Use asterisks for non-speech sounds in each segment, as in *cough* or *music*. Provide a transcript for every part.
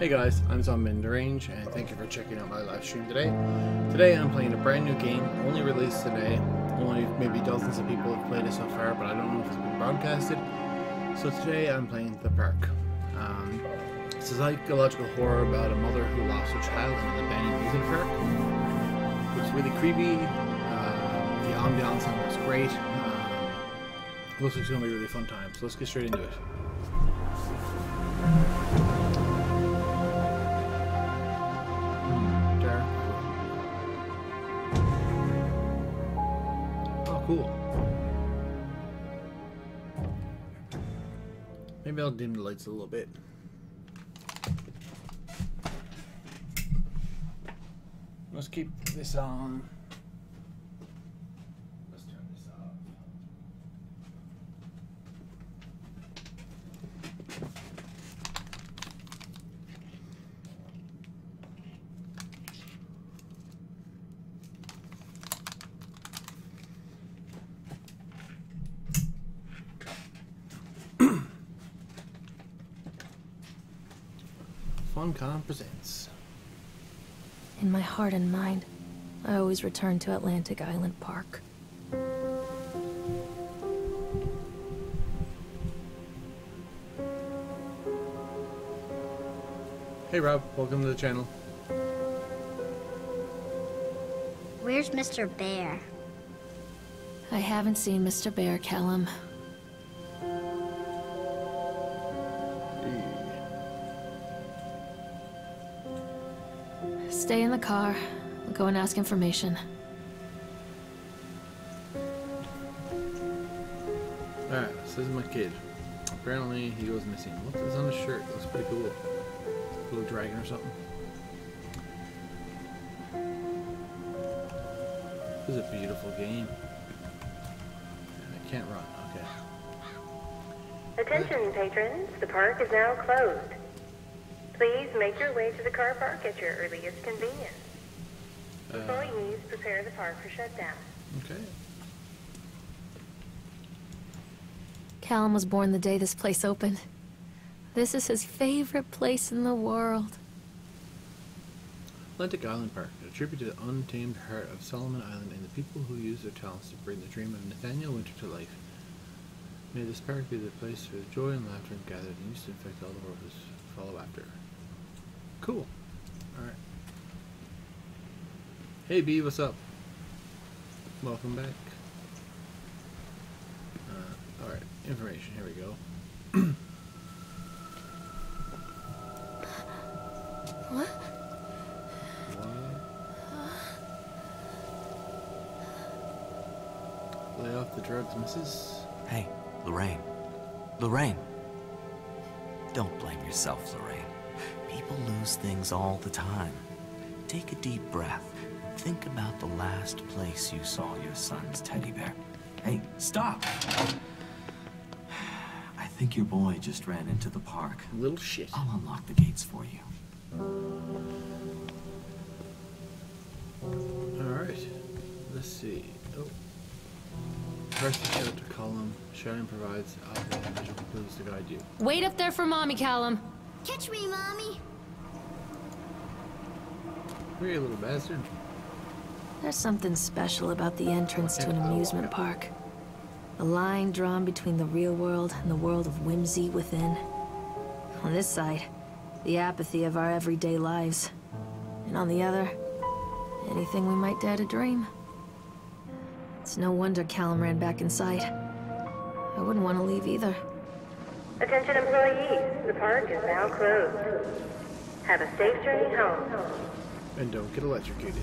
Hey guys, I'm ZomBen Deranged, and thank you for checking out my live stream today. Today I'm playing a brand new game, only released today. Only maybe dozens of people have played it so far, but I don't know if it's been broadcasted. So today I'm playing The Park. Um, it's a psychological horror about a mother who lost her child in an abandoned amusement park. It's really creepy. Uh, the ambiance on was great. Uh, looks like it's going to be a really fun time, so let's get straight into it. Cool. Maybe I'll dim the lights a little bit. Let's keep this on. Funcom presents. In my heart and mind, I always return to Atlantic Island Park. Hey Rob, welcome to the channel. Where's Mr. Bear? I haven't seen Mr. Bear, Callum. Stay in the car. I'll go and ask information. Alright, so this is my kid. Apparently he goes missing. What's this on his shirt? Looks pretty cool. Blue dragon or something. This is a beautiful game. I can't run, okay. Attention patrons, the park is now closed. Please make your way to the car park at your earliest convenience. Uh, Employees prepare the park for shutdown. okay. Callum was born the day this place opened. This is his favorite place in the world. Atlantic Island Park, a tribute to the untamed heart of Solomon Island and the people who use their talents to bring the dream of Nathaniel Winter to life. May this park be the place where joy and laughter are gathered and used to infect all the world who follow after. Cool. Alright. Hey B, what's up? Welcome back. Uh, Alright, information, here we go. What? What? Lay off the drugs, missus. Hey, Lorraine. Lorraine. Don't blame yourself, Lorraine. People lose things all the time. Take a deep breath and think about the last place you saw your son's teddy bear. Hey, stop! I think your boy just ran into the park. Little shit. I'll unlock the gates for you. Alright. Let's see. Oh. Character column. Sharing provides audio and visual clues to guide you. Wait up there for Mommy, Callum. Catch me, Mommy. Here, you little bastard. There's something special about the entrance to an amusement park. A line drawn between the real world and the world of whimsy within. On this side, the apathy of our everyday lives. And on the other, anything we might dare to dream. It's no wonder Callum ran back inside. I wouldn't want to leave either. Attention employees, the park is now closed. Have a safe journey home. And don't get electrocuted.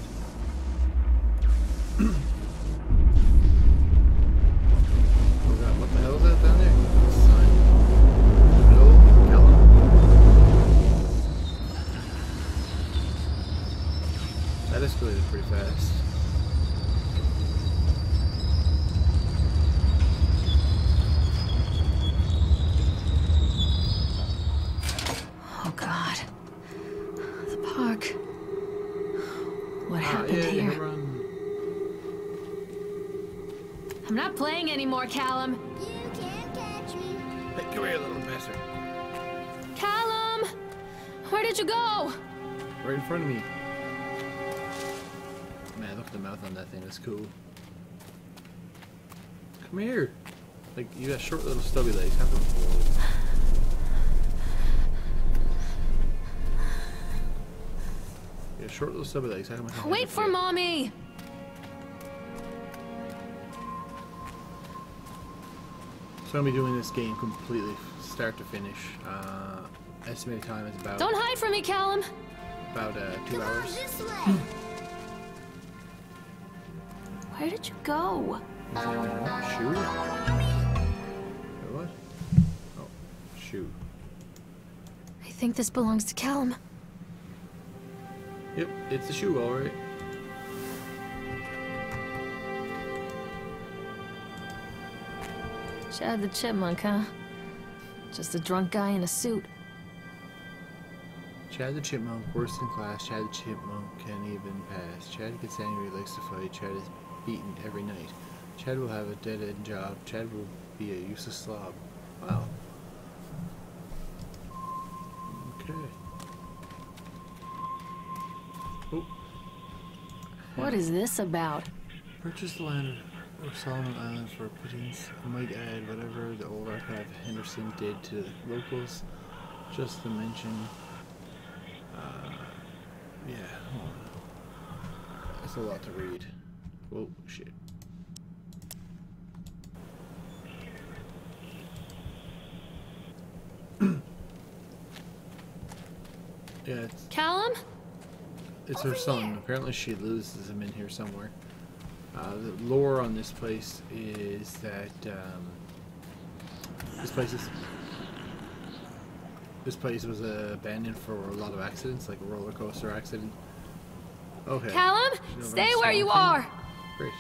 Cool. Come here. Like, you got short little stubby legs. Have them. You got short little stubby legs. How come I Wait for mommy! So I'm gonna be doing this game completely, start to finish. Uh, estimated time is about Don't hide from me, Callum! about uh, two Come hours. *laughs* Where did you go? Oh, a shoe? What? Oh, shoe. I think this belongs to Callum. Yep, it's a shoe, all right. Chad the Chipmunk, huh? Just a drunk guy in a suit. Chad the Chipmunk, worst in class. Chad the Chipmunk can't even pass. Chad gets angry, likes to fight. Chad is beaten every night. Chad will have a dead end job. Chad will be a useless slob. Wow. Okay. Oh, What is this about? purchase the land of Solomon Island for pittance. I might add whatever the old archive Henderson did to the locals. Just to mention. Uh, yeah. hold on. That's a lot to read. Oh shit. *clears throat* yeah, it's, Callum? it's her son. Apparently, she loses him in here somewhere. Uh, the lore on this place is that um, this place is this place was uh, abandoned for a lot of accidents, like a roller coaster accident. Okay. Callum? Over Stay where you Thing. are! Great.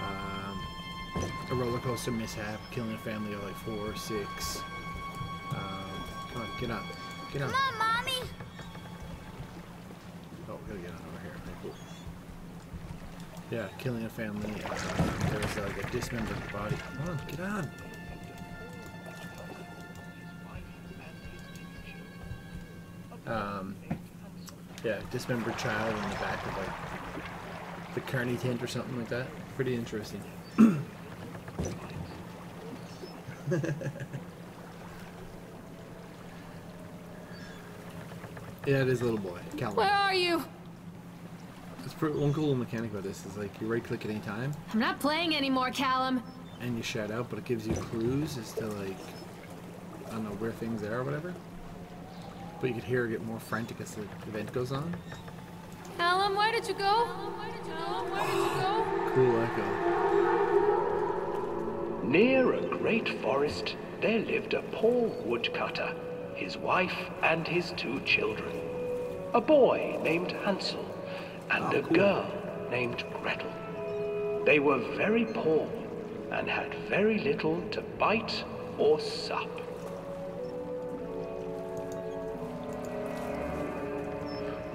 Um, a roller coaster mishap, killing a family of like four or six. Um, come on, get up. get up. Come on, mommy. Oh, we gotta get on over here. Okay, cool. Yeah, killing a family. Uh, there was like a dismembered body. Come on, get on. Um, yeah, dismembered child in the back of like the Carney tent or something like that. Pretty interesting. *laughs* yeah, it is a little boy, Calvin. Where are you? It's pretty, one cool mechanic about this is like you right click at any time I'm not playing anymore, Callum. and you shout out, but it gives you clues as to like I don't know where things are or whatever. But you could hear her get more frantic as the event goes on. Callum, where did you go? Callum, where did you go? Where did you go? Cool echo. Near a great forest, there lived a poor woodcutter, his wife and his two children. A boy named Hansel and Oh, a cool. girl named Gretel. They were very poor and had very little to bite or sup.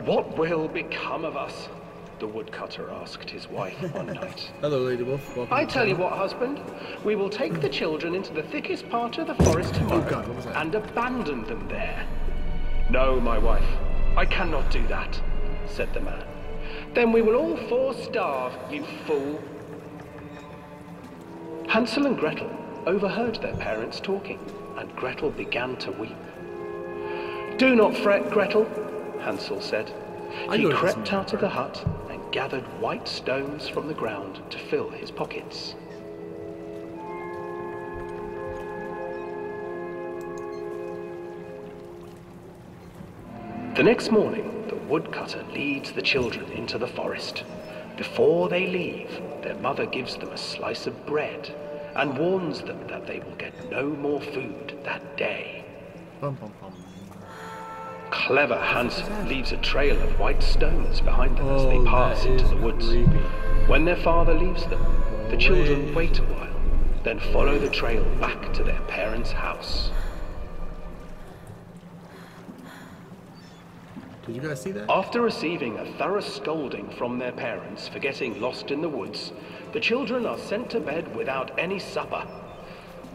What will become of us? The woodcutter asked his wife one *laughs* night. Hello, Lady Wolf. Welcome I tell you what, husband. We will take the children into the thickest part of the forest oh, tomorrow Oh, God, what was that? and abandon them there. No, my wife. I cannot do that, said the man. Then we will all four starve, you fool. Hansel and Gretel overheard their parents talking, and Gretel began to weep. Do not fret, Gretel, Hansel said. I He go to this crept out of the hut and gathered white stones from the ground to fill his pockets. The next morning, the woodcutter leads the children into the forest. Before they leave, their mother gives them a slice of bread and warns them that they will get no more food that day. Bum, bum, bum. Clever Hansel leaves a trail of white stones behind them as they Oh, pass into the woods. When their father leaves them, the children Wait. wait a while, then follow the trail back to their parents' house. Did you guys see that? After receiving a thorough scolding from their parents for getting lost in the woods, the children are sent to bed without any supper.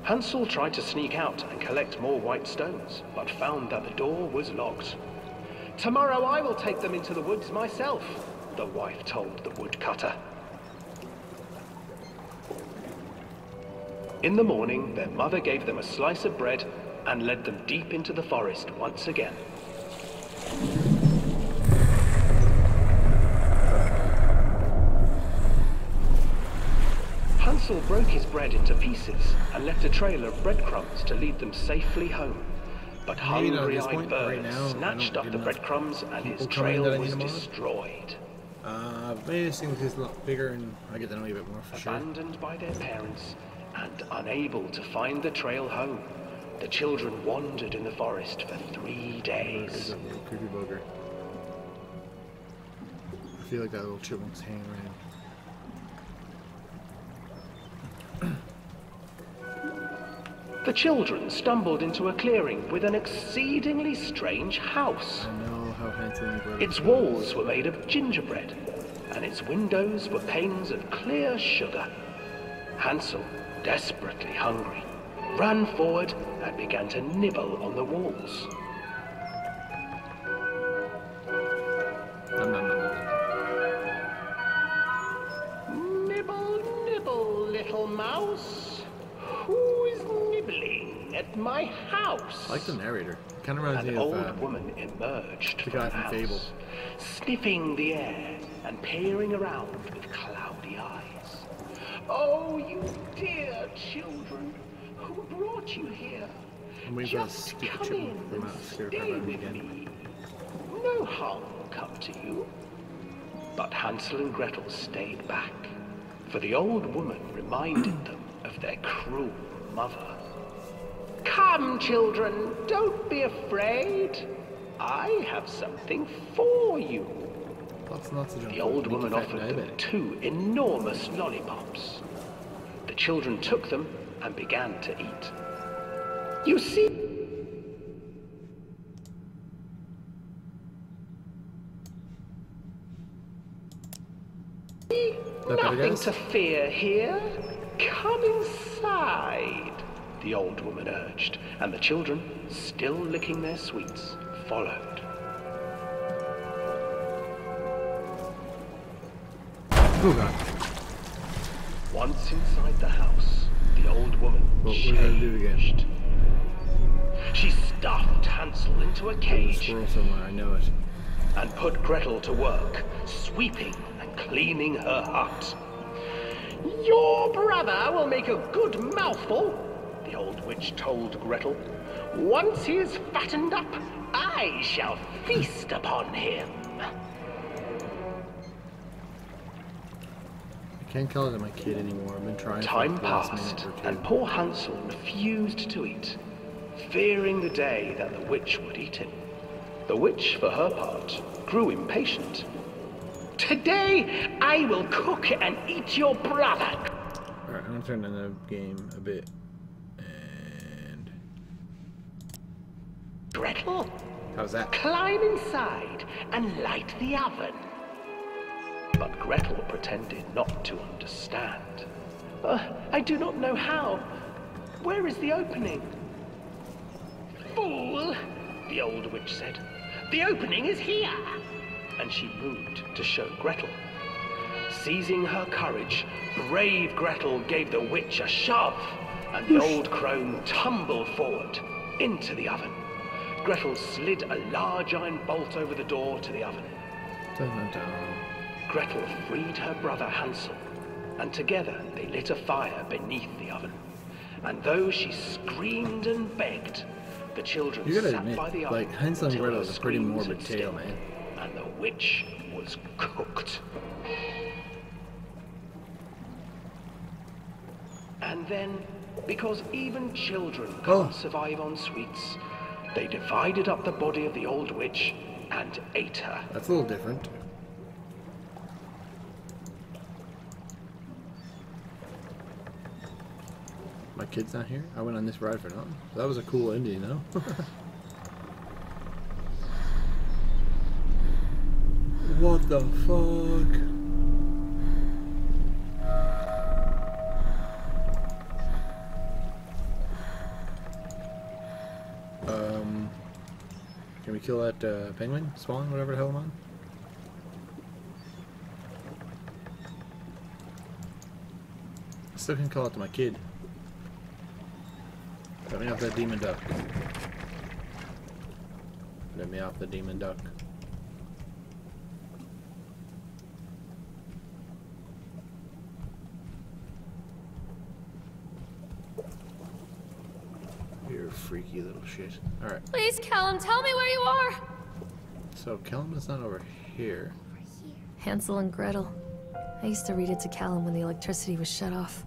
Hansel tried to sneak out and collect more white stones, but found that the door was locked. Tomorrow I will take them into the woods myself, the wife told the woodcutter. In the morning, their mother gave them a slice of bread and led them deep into the forest once again. Hansel broke his bread into pieces and left a trail of breadcrumbs to lead them safely home. But Maybe not at this hungry-eyed right birds now, snatched up the breadcrumbs and his trail was need 'em on. destroyed. Uh, maybe this thing is a lot bigger and I get to know you a bit more for sure. Abandoned by their parents and unable to find the trail home, the children wandered in the forest for three days. creepy bugger. I feel like that little chipmunk's hanging around. The children stumbled into a clearing with an exceedingly strange house. I know how handsome you. Its walls were made of gingerbread, and its windows were panes of clear sugar. Hansel, desperately hungry, ran forward and began to nibble on the walls. House? I like the narrator. Kind of reminds An me of old uh, woman emerged the from guy the from house, Fable. sniffing the air and peering around with cloudy eyes. Oh, you dear children, who brought you here? For the Just stupid come in and and stay crap out of me with me. No harm will come to you. But Hansel and Gretel stayed back, for the old woman reminded them of their cruel mother. Come, children, don't be afraid. I have something for you. Lots and lots. The old woman offered them two enormous lollipops. The children took them and began to eat. You see, nothing to fear here. Come inside, the old woman urged, and the children, still licking their sweets, followed. Once inside the house, the old woman What we're do again. changed. She stuffed Hansel into a cage somewhere, I know it. and put Gretel to work, sweeping and cleaning her hut. Your brother will make a good mouthful, the old witch told Gretel. Once he is fattened up, I shall feast upon him. I can't call it my kid anymore. I've been trying Time passed, minute or two. and poor Hansel refused to eat, fearing the day that the witch would eat him. The witch, for her part, grew impatient. Today I will cook and eat your brother. Alright, I'm gonna turn the game a bit. Gretel, how's that? climb inside and light the oven. But Gretel pretended not to understand. "Uh, I do not know how. Where is the opening? Fool, the old witch said. The opening is here. And she moved to show Gretel. Seizing her courage, brave Gretel gave the witch a shove, and the old crone tumbled forward into the oven. Gretel slid a large iron bolt over the door to the oven. Dun, dun, dun. Gretel freed her brother Hansel, and together they lit a fire beneath the oven. And though she screamed and begged, the children You gotta sat admit, by the oven like, Hansel and Gretel is a pretty morbid tale, man. And the witch was cooked. And then, because even children can't Oh. survive on sweets, they divided up the body of the old witch and ate her. That's a little different. My kid's not here. I went on this ride for nothing. That was a cool ending, you know? *laughs* what the fuck? Kill that uh, penguin? Swan? Whatever the hell I'm on? I still can call it to my kid. Let me off that demon duck. Let me off the demon duck. Freaky little shit. Alright, Please, Callum, tell me where you are! so Callum is not over here. Hansel and Gretel. I used to read it to Callum when the electricity was shut off.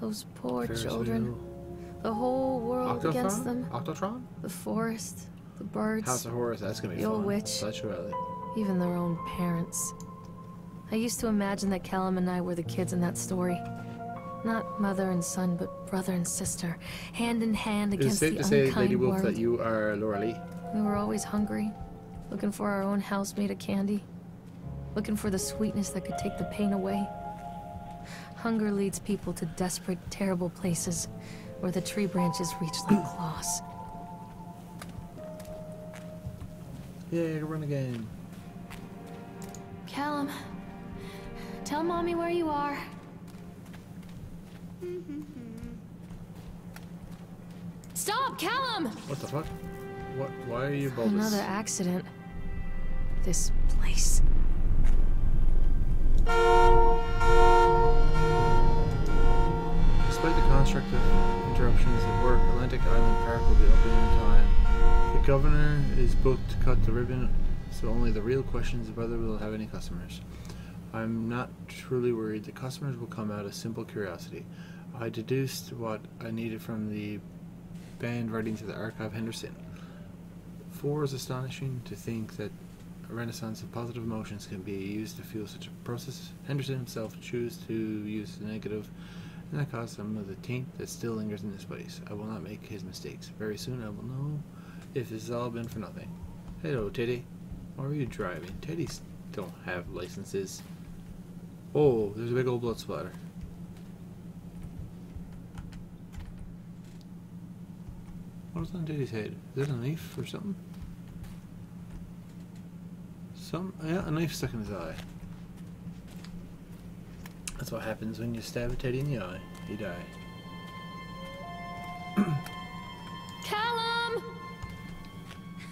Those poor Ferris children. wheel. The whole world against Octotron? them. Octotron? The forest, the birds, House of Horrors, that's gonna be The old fun. witch. That's really. even their own parents. I used to imagine that Callum and I were the kids in that story. Not mother and son, but brother and sister, hand in hand against Is it against safe the to say, Lady Wolf, world. that you are Laura Lee? We were always hungry, looking for our own house made of candy, looking for the sweetness that could take the pain away. Hunger leads people to desperate, terrible places where the tree branches reach like *clears throat* claws. Yeah, run again. Callum, tell mommy where you are. Stop, Callum! What the fuck? What? Why are you bulbous? Another accident. This place. Despite the constructive interruptions at work, Atlantic Island Park will be open in time. The governor is booked to cut the ribbon, so only the real question is whether we'll have any customers. I'm not truly worried. The customers will come out of simple curiosity. I deduced what I needed from the band writing to the archive Henderson. Four is astonishing to think that a renaissance of positive emotions can be used to fuel such a process. Henderson himself chose to use the negative, and that caused some of the taint that still lingers in this place. I will not make his mistakes. Very soon I will know if this has all been for nothing. Hello, Teddy. Why are you driving? Teddies don't have licenses. Oh, there's a big old blood splatter. What's on Teddy's head? Is that a knife or something? Some yeah, a knife stuck in his eye. That's what happens when you stab a teddy in the eye. You die. Callum!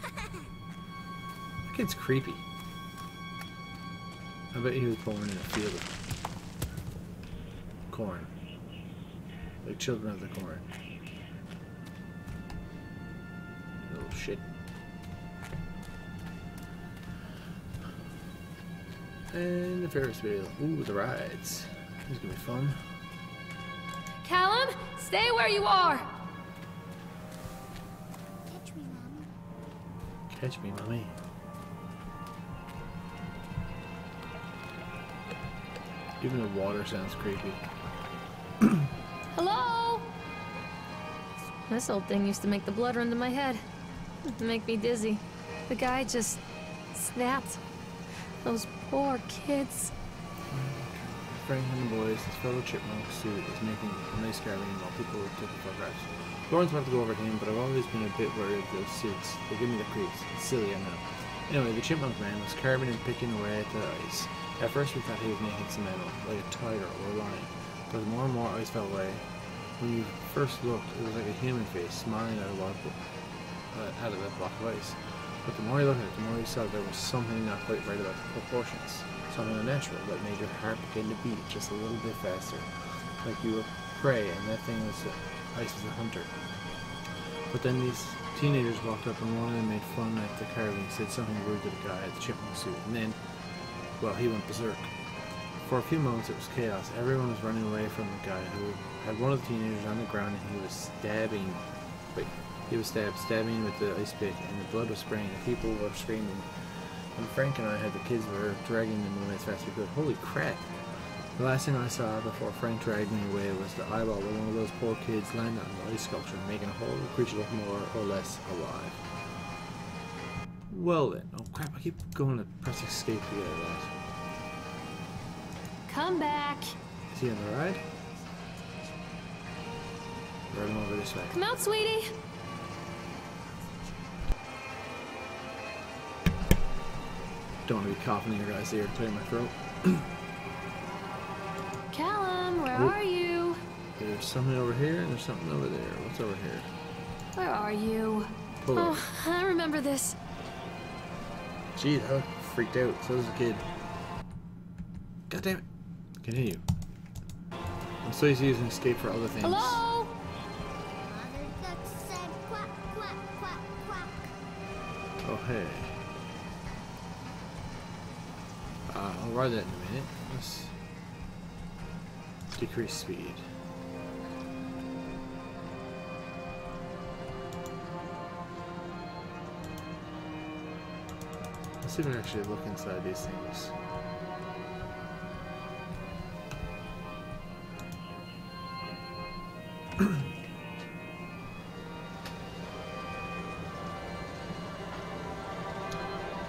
That kid's creepy. I bet he was born in a field of corn. Like children of the corn. Little shit. And the Ferris wheel. Ooh, the rides. This is gonna be fun. Callum, stay where you are! Catch me, Mommy. Catch me, mommy. Even the water sounds creepy. *clears throat* Hello? This old thing used to make the blood run to my head. Make me dizzy. The guy just snapped. Those poor kids. Frank and the boys, his fellow chipmunk suit is making a nice carving while people are taking photographs. Lauren's about to go over to him, but I've always been a bit worried of those suits. They give me the creeps. It's silly, I know. Anyway, the chipmunk man was carving and picking away at the ice. At first we thought he was making some animal, like a tiger or a lion. But the more and more ice fell away, when you first looked, it was like a human face smiling out of, block, uh, out of that block of ice. But the more you looked at it, the more you saw there was something not quite right about the proportions. Something unnatural that made your heart begin to beat just a little bit faster. Like you were prey and that thing was ice was a hunter. But then these teenagers walked up and one of them made fun at the carving, said something rude to the guy at the chipmunk suit, and then, well, he went berserk. For a few moments it was chaos. Everyone was running away from the guy who had one of the teenagers on the ground and he was stabbing. Wait, he was stabbed, stabbing with the ice pick, and the blood was spraying, and people were screaming. And Frank and I had the kids were dragging them away as fast as we could. Holy crap! The last thing I saw before Frank dragged me away was the eyeball of one of those poor kids landed on the ice sculpture, making a whole creature look more or less alive. Well then, oh crap! I keep going to press escape to get out of that. Come back. Is he on the ride? Ride him over this way. Come out, sweetie. Don't want to be coughing in your guys' ear clear my throat. *clears throat* Callum, where Oop. are you? There's something over here and there's something over there. What's over here? Where are you? Pull Oh. I remember this. Gee, I freaked out. So does a kid. God damn it. Continue. I'm so used to using escape for other things. Hello? Mother duck said quack, quack, quack, quack. Oh, hey. Uh, I'll ride that in a minute. Let's decrease speed. Let's can actually look inside these things. *clears throat*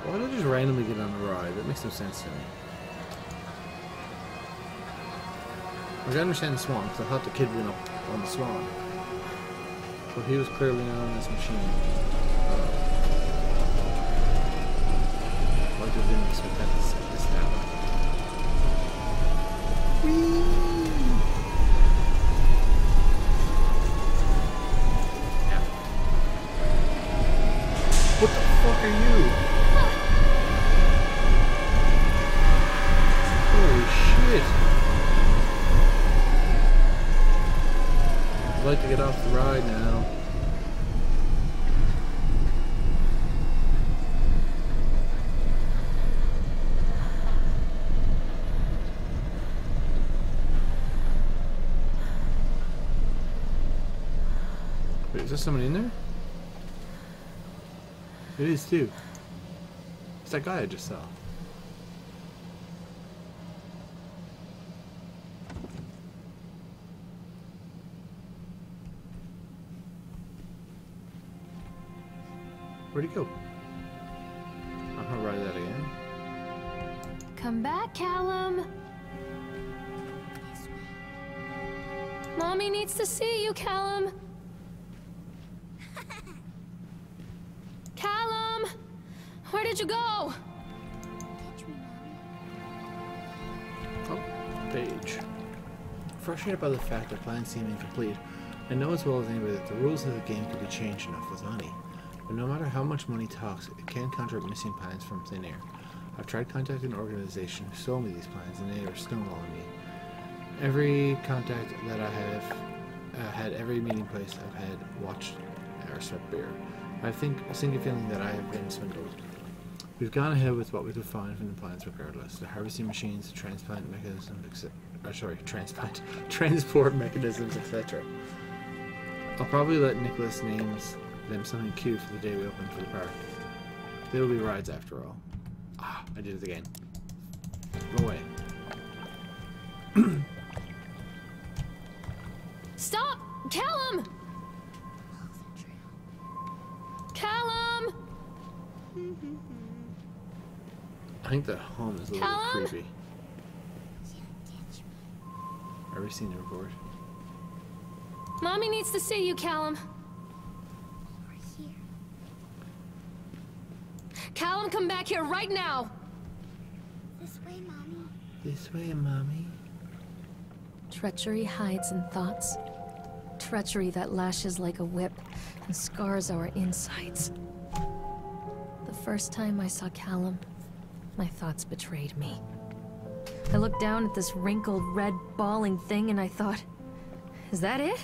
Why don't I just randomly get on the ride? That makes no sense to me. I understand the swan, because I thought the kid went up on the swan. But he was clearly not on this machine. Uh, like I there someone in there? It is too. It's that guy I just saw. Where'd he go? I'm gonna ride that again. Come back, Callum. Mommy needs to see you, Callum. Callum! Where did you go? Oh, page. Frustrated by the fact that plans seem incomplete, I know as well as anybody that the rules of the game could be changed enough with money. But no matter how much money talks, it can't conjure up missing plans from thin air. I've tried contacting an organization who sold me these plans, and they are stonewalling me. Every contact that I have uh, had, every meeting place I've had watched or swept beer. I think a single feeling that I have been swindled. We've gone ahead with what we could find from the plants regardless. The harvesting machines, the transplant mechanisms, etc. Or sorry, transplant, *laughs* transport mechanisms, etc. I'll probably let Nicholas names them something cute for the day we open for the park. They will be rides after all. Ah, I did it again. Go away. Is a little Callum? creepy. Are we seeing the report? Mommy needs to see you, Callum. Callum, come back here right now! This way, Mommy. This way, mommy. Treachery hides in thoughts. Treachery that lashes like a whip and scars our insides. The first time I saw Callum, my thoughts betrayed me. I looked down at this wrinkled, red, bawling thing and I thought, is that it?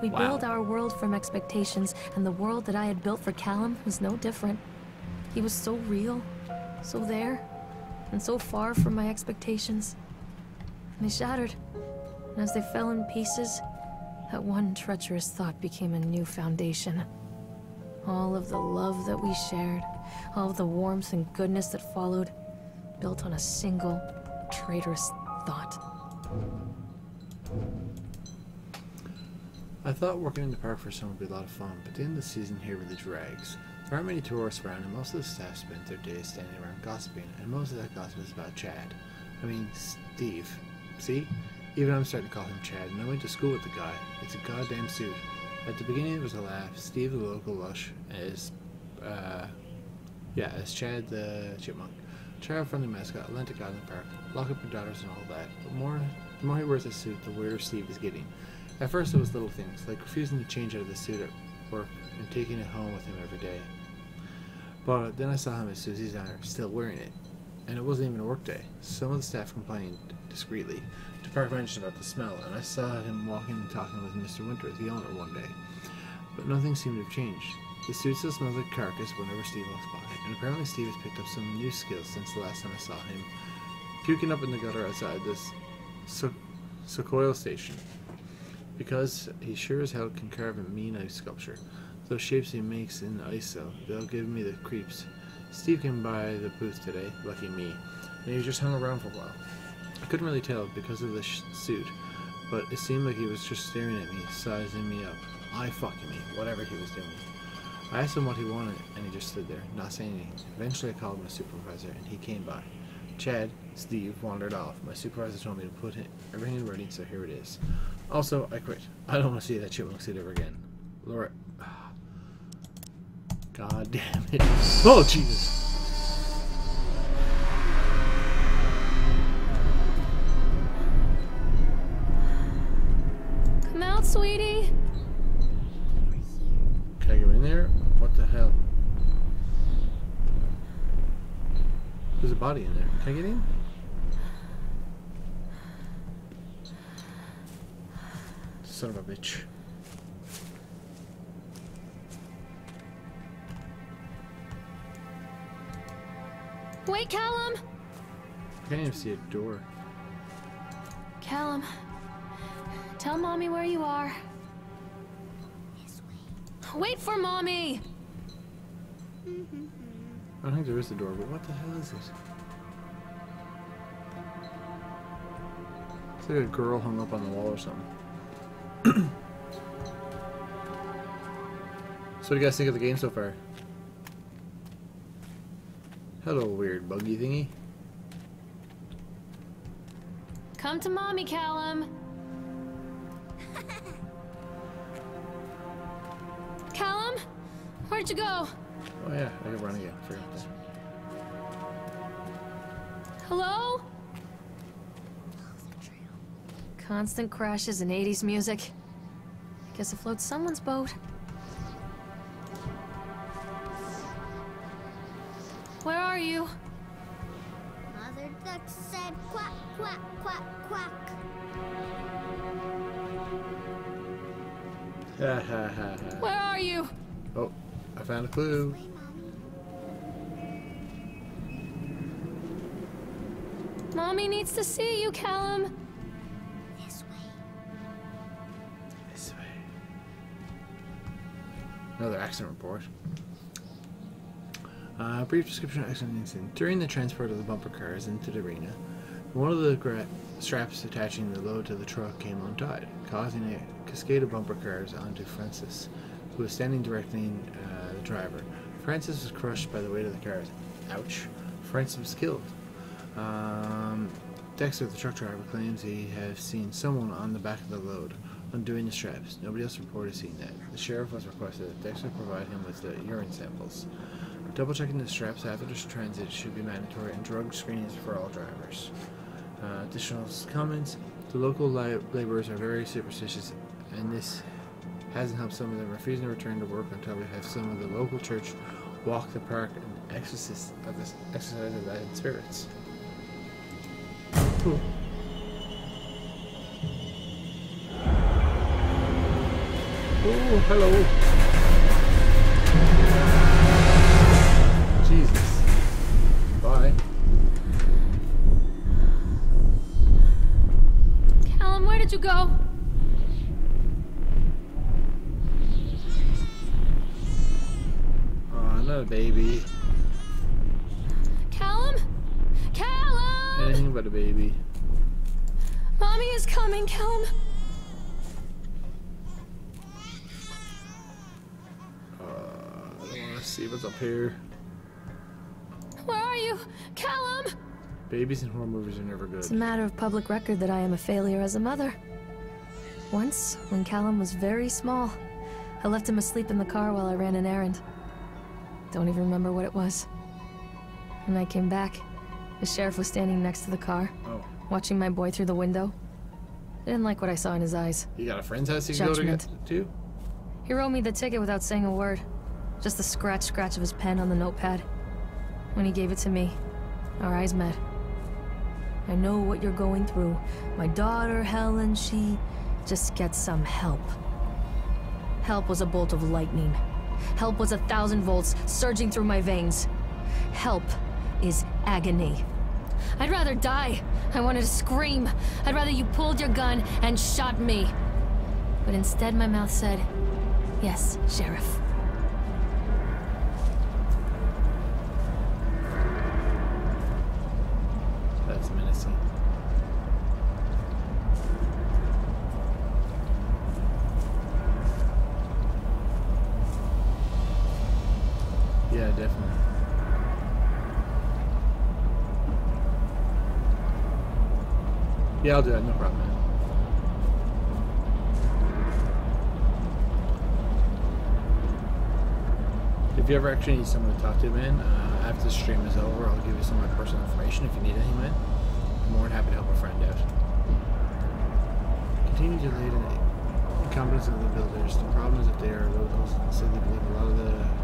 We Wow. build our world from expectations, and the world that I had built for Callum was no different. He was so real, so there, and so far from my expectations. And they shattered. And as they fell in pieces, that one treacherous thought became a new foundation. All of the love that we shared, all of the warmth and goodness that followed, built on a single traitorous thought. I thought working in the park for someone would be a lot of fun, but the end of the season here really drags. There aren't many tourists around, and most of the staff spend their days standing around gossiping, and most of that gossip is about Chad. I mean, Steve. See? Even I'm starting to call him Chad, and I went to school with the guy. It's a goddamn suit. At the beginning, it was a laugh. Steve, the local lush, is uh, Yeah, it's Chad the chipmunk. Child-friendly mascot, Atlantic Island Park. Lock up your daughters and all that. But more, the more he wears the suit, the weirder Steve is getting. At first, it was little things, like refusing to change out of the suit at work and taking it home with him every day. But then I saw him at Susie's honor, still wearing it. And it wasn't even a work day. Some of the staff complained discreetly to park manager about the smell, and I saw him walking and talking with Mr. Winter, the owner, one day. But nothing seemed to have changed. The suit still smells like carcass whenever Steve walks by, and apparently Steve has picked up some new skills since the last time I saw him, puking up in the gutter outside this so- station. Because he sure as hell can carve a mean ice sculpture. Those shapes he makes in the ice, though, they'll give me the creeps. Steve came by the booth today, lucky me, and he just hung around for a while. I couldn't really tell because of the suit, but it seemed like he was just staring at me, sizing me up. I fucking me, whatever he was doing. I asked him what he wanted, and he just stood there, not saying anything. Eventually, I called my supervisor, and he came by. Chad, Steve wandered off. My supervisor told me to put everything in writing, so here it is. Also, I quit. I don't want to see that chipmunk suit ever again. Laura. *sighs* God damn it. Oh, Jesus. Body in there. Can I get in? Son of a bitch. Wait, Callum. I can't even see a door. Callum, tell mommy where you are. Wait for mommy. I don't think there is a door, but what the hell is it? It's like a girl hung up on the wall or something. so what do you guys think of the game so far? Hello, weird buggy thingy. Come to mommy, Callum. *laughs* Callum, where'd you go? Oh yeah, I can run again. Hello? Constant crashes and 80s music. Guess it floats someone's boat. Where are you? Mother duck said quack, quack, quack, quack. Ha ha ha ha. Where are you? Oh, I found a clue. Mommy. Mommy needs to see you, Callum. Another accident report. Uh, brief description of accident incident. During the transport of the bumper cars into the arena, one of the straps attaching the load to the truck came untied, causing a cascade of bumper cars onto Francis, who was standing directing uh, the driver. Francis was crushed by the weight of the cars. Ouch. Francis was killed. Um, Dexter, the truck driver, claims he has seen someone on the back of the load undoing the straps. Nobody else reported seeing that. The sheriff was requested that Dexter provide him with the urine samples. Double checking the straps after the transit should be mandatory, and drug screenings for all drivers. Uh, additional comments: The local laborers are very superstitious, and this hasn't helped some of them refusing to return to work until we have some of the local church walk the park and exorcist of the exercise of bad spirits. Cool. Oh, hello. Jesus. Bye. Callum, where did you go? Ah, oh, not a baby. Callum? Callum! Anything but a baby. Mommy is coming, Callum. Uh, I don't want to see what's up here. Where are you? Callum! Babies in horror movies are never good. It's a matter of public record that I am a failure as a mother. Once, when Callum was very small, I left him asleep in the car while I ran an errand. Don't even remember what it was. When I came back, the sheriff was standing next to the car, Oh, watching my boy through the window. I didn't like what I saw in his eyes. you got a friend's house you can go to, to? He wrote me the ticket without saying a word. Just the scratch scratch of his pen on the notepad. When he gave it to me, our eyes met. I know what you're going through. My daughter, Helen, she just gets some help. Help was a bolt of lightning. Help was a thousand volts surging through my veins. Help is agony. I'd rather die. I wanted to scream. I'd rather you pulled your gun and shot me. But instead, my mouth said, Yes, Sheriff. Definitely. Yeah, I'll do that. No problem, man. If you ever actually need someone to talk to, man, uh, after the stream is over, I'll give you some of my personal information if you need any, man. I'm more than happy to help a friend out. Continue to lead the incompetence of the builders. The problem is that they are locals and so they believe a lot of the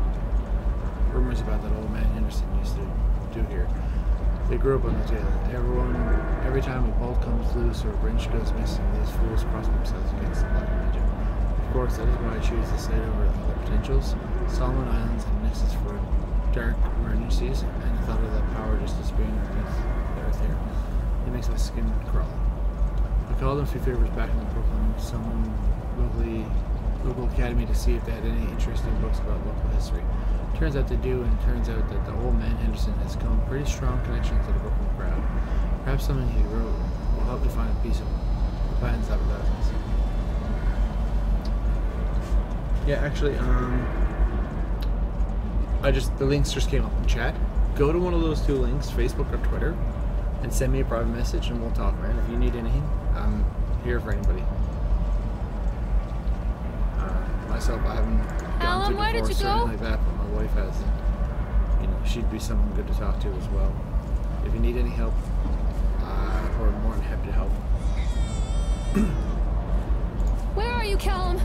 rumors about that old man Henderson used to do here. They grew up on the tale. Everyone, every time a bolt comes loose or a wrench goes missing, these fools cross themselves against the black magic. Of course, that is why I choose the site over other potentials. Solomon Islands and nexus for dark emergencies, and the thought of that power just disappearing beneath the earth here. It makes my skin crawl. I called a few favors back in the Brooklyn, someone locally, local academy to see if they had any interesting books about local history. Turns out they do, and it turns out that the old man Henderson has come pretty strong connection to the Brooklyn crowd. Perhaps something he wrote will help to find a piece of Patton's advertisements. Yeah, actually, um, I just the links just came up in chat. Go to one of those two links, Facebook or Twitter, and send me a private message, and we'll talk, man. If you need anything, I'm here for anybody. Uh, myself, I haven't gone Alan, where did you or go? like that, but my wife has. You know, she'd be someone good to talk to as well. If you need any help, uh, we're more than happy to help. Where are you, Callum?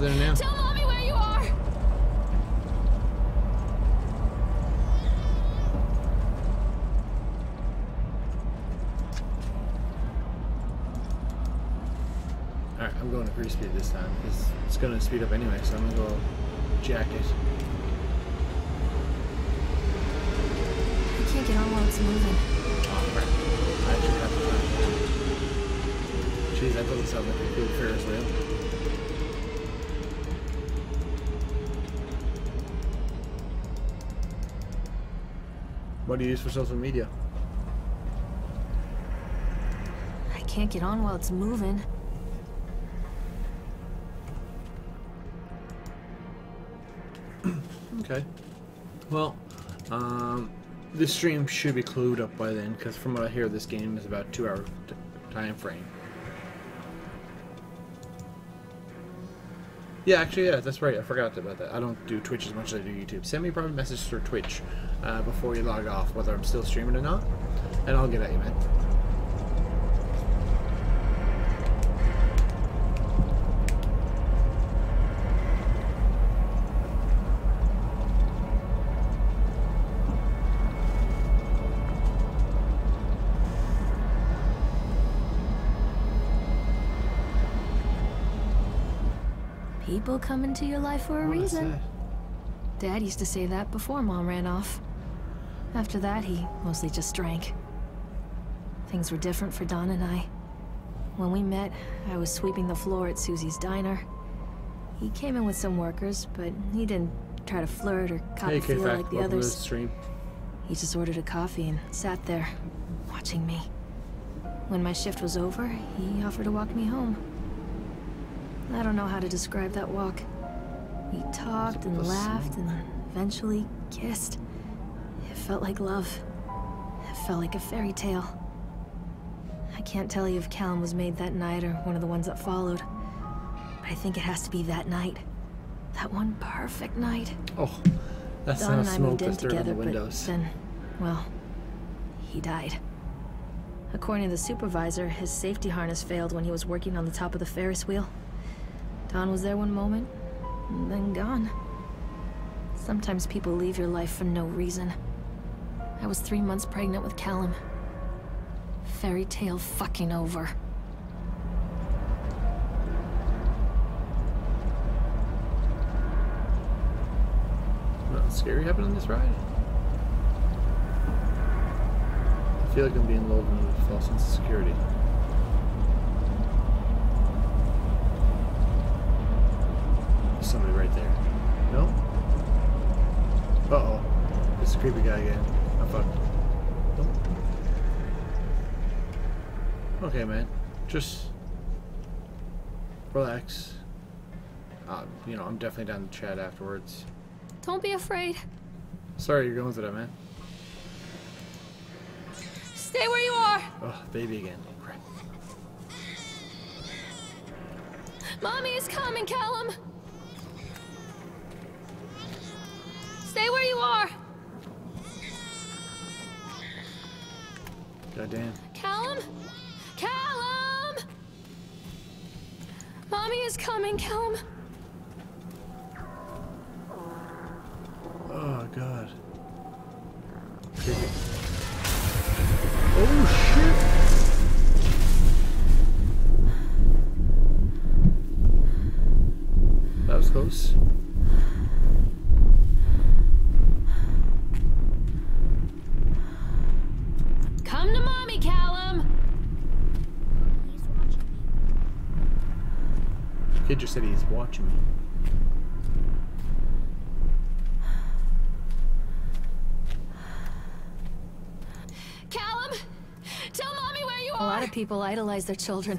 There now? Tell mommy where you are! Alright, I'm going to free speed this time because it's going to speed up anyway, so I'm going to go jack it. I can't get on while it's moving. Oh, crap. I actually have to. Jeez, that doesn't sound like a good Ferris wheel. What do you use for social media? I can't get on while it's moving. *clears throat* Okay. Well, um, this stream should be clued up by then, because from what I hear, this game is about two hour time frame. Yeah, actually, yeah, that's right. I forgot about that. I don't do Twitch as much as I do YouTube. Send me a private message through Twitch uh, before you log off, whether I'm still streaming or not, and I'll get at you, man. People come into your life for a What reason. Dad used to say that before Mom ran off. After that, he mostly just drank. Things were different for Don and I. When we met, I was sweeping the floor at Susie's diner. He came in with some workers, but he didn't try to flirt or cop Hey, a feel like the to the others. stream. He just ordered a coffee and sat there, watching me. When my shift was over, he offered to walk me home. I don't know how to describe that walk. We talked and laughed and eventually kissed. It felt like love. It felt like a fairy tale. I can't tell you if Callum was made that night or one of the ones that followed. But I think it has to be that night. That one perfect night. Oh, that's Don not and I smoke moved in together, the but windows. then, well, he died. According to the supervisor, his safety harness failed when he was working on the top of the Ferris wheel. Don was there one moment, and then gone. Sometimes people leave your life for no reason. I was three months pregnant with Callum. Fairy tale fucking over. Nothing scary happened on this ride? I feel like I'm being lulled into a false sense of security. There's somebody right there. No? Uh-oh. It's a creepy guy again. Oh, fuck. Nope. Okay, man. Just... Relax. Uh, you know, I'm definitely down to chat afterwards. Don't be afraid. Sorry you're going through that, man. Stay where you are. Oh, baby again. Crap. Mommy is coming, Callum. Stay where you are. Goddamn. Callum? Mommy is coming, Callum. Oh, God. Said he's watching me. Callum, tell mommy where you are. A lot of people idolize their children.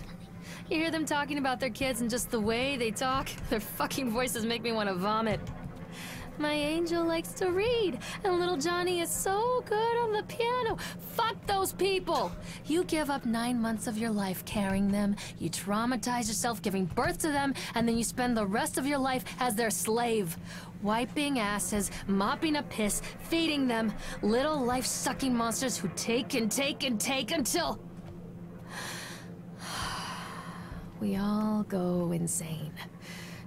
You hear them talking about their kids and just the way they talk, their fucking voices make me want to vomit. My angel likes to read, and little Johnny is so good on the piano. Fuck those people! You give up nine months of your life carrying them, you traumatize yourself giving birth to them, and then you spend the rest of your life as their slave. Wiping asses, mopping a piss, feeding them. Little life sucking monsters who take and take and take until. *sighs* We all go insane.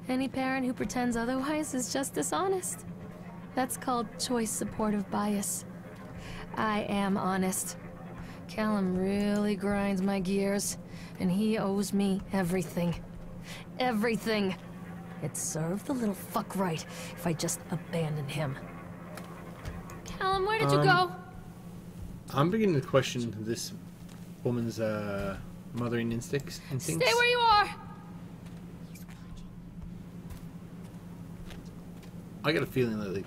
Any parent who pretends otherwise is just dishonest. That's called choice supportive bias. I am honest. Callum really grinds my gears, and he owes me everything. Everything. It served the little fuck right if I just abandoned him. Callum, where did you Um, go? I'm beginning to question this woman's uh, mothering instincts. Stay where you are! I got a feeling that like,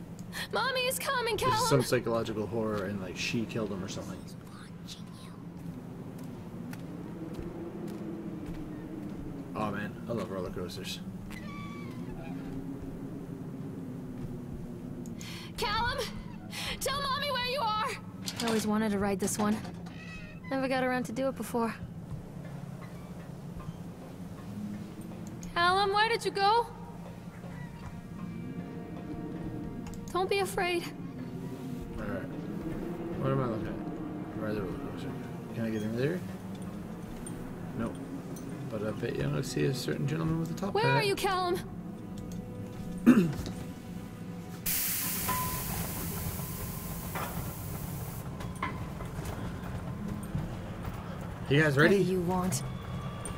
Mommy is coming, there's Callum! some psychological horror and like she killed him or something. Oh man, I love roller coasters. Callum! Tell mommy where you are! I always wanted to ride this one. Never got around to do it before. Callum, where did you go? Don't be afraid. Alright. What am I looking at? Ride the roller coaster. Can I get in there? Nope. But I bet you I'm gonna see a certain gentleman with a top Where hat. are you, Callum? You guys ready? What do ready? you want?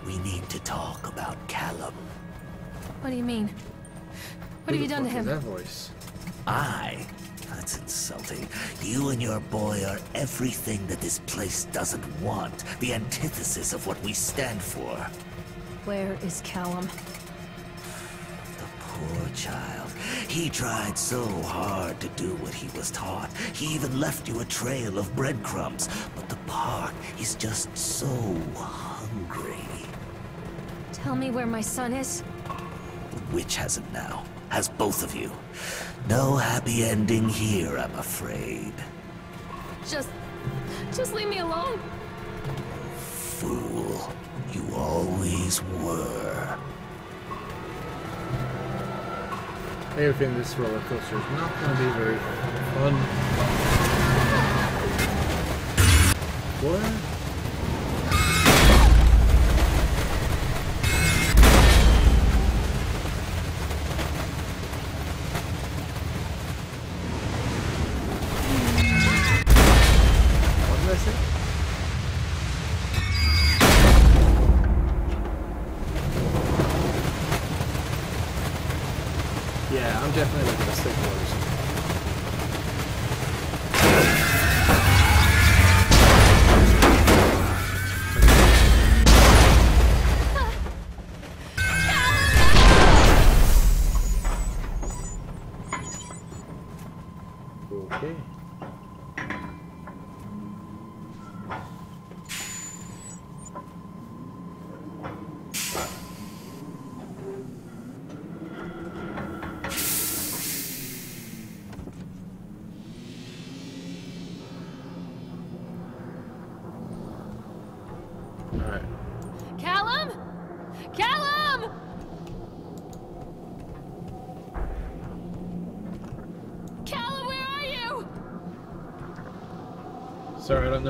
We need to talk about Callum. What do you mean? What have you done to him? That voice. I? That's insulting. You and your boy are everything that this place doesn't want. The antithesis of what we stand for. Where is Callum? The poor child. He tried so hard to do what he was taught. He even left you a trail of breadcrumbs. But the park is just so hungry. Tell me where my son is. The witch has him now. Has both of you. No happy ending here, I'm afraid. Just... just leave me alone. Fool. You always were. I have a this roller coaster is not going to be very fun. What?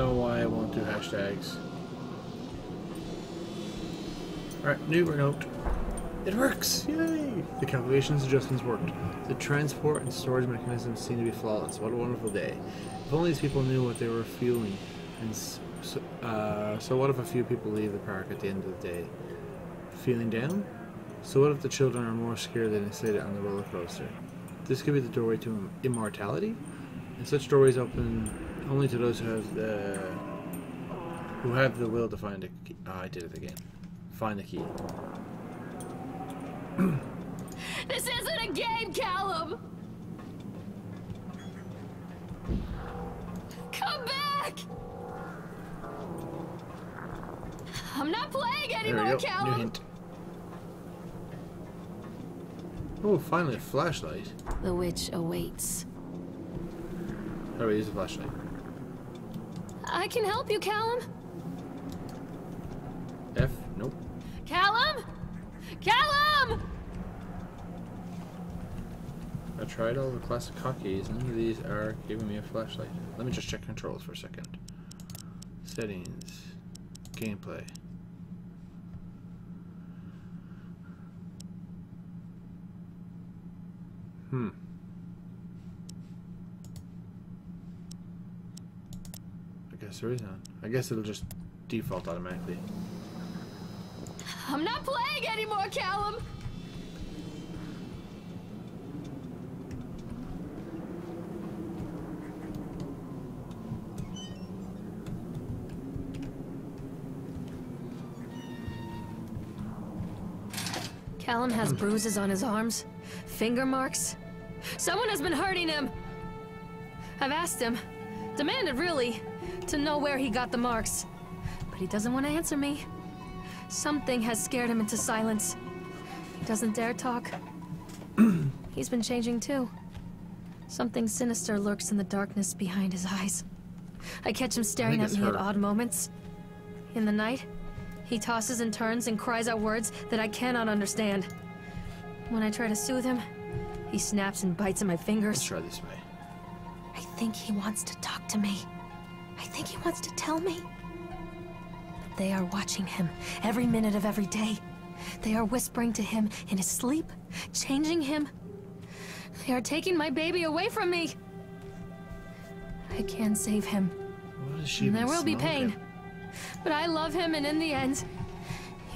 Know why I won't do hashtags. Alright, new note. It works! Yay! The calculations adjustments worked. The transport and storage mechanisms seem to be flawless. What a wonderful day. If only these people knew what they were feeling. And so, uh, so what if a few people leave the park at the end of the day? Feeling down? So what if the children are more scared than they excited on the roller coaster? This could be the doorway to immortality? And such doorways open only to those who have the who have the will to find a key. Oh, I did it again. Find the key. *clears throat* This isn't a game, Callum! Come back! I'm not playing anymore, go. New hint. Oh, finally a flashlight. The witch awaits. Oh, How do I use a flashlight? I can help you, Callum. F? Nope. Callum? Callum! I tried all the classic hotkeys. None of these are giving me a flashlight. Let me just check controls for a second. Settings. Gameplay. Hmm. I guess there is none. I guess it'll just default automatically. I'm not playing anymore, Callum! Callum has hmm. bruises on his arms, finger marks. Someone has been hurting him. I've asked him, demanded really, to know where he got the marks. But he doesn't want to answer me. Something has scared him into silence. He doesn't dare talk. *clears throat* He's been changing too. Something sinister lurks in the darkness behind his eyes. I catch him staring at me at odd moments. In the night, he tosses and turns and cries out words that I cannot understand. When I try to soothe him, he snaps and bites at my fingers. Let's try this way. I think he wants to talk to me. I think he wants to tell me. But they are watching him every minute of every day. They are whispering to him in his sleep, changing him. They are taking my baby away from me. I can save him. What is she And there will be smoking? pain. But I love him, and in the end,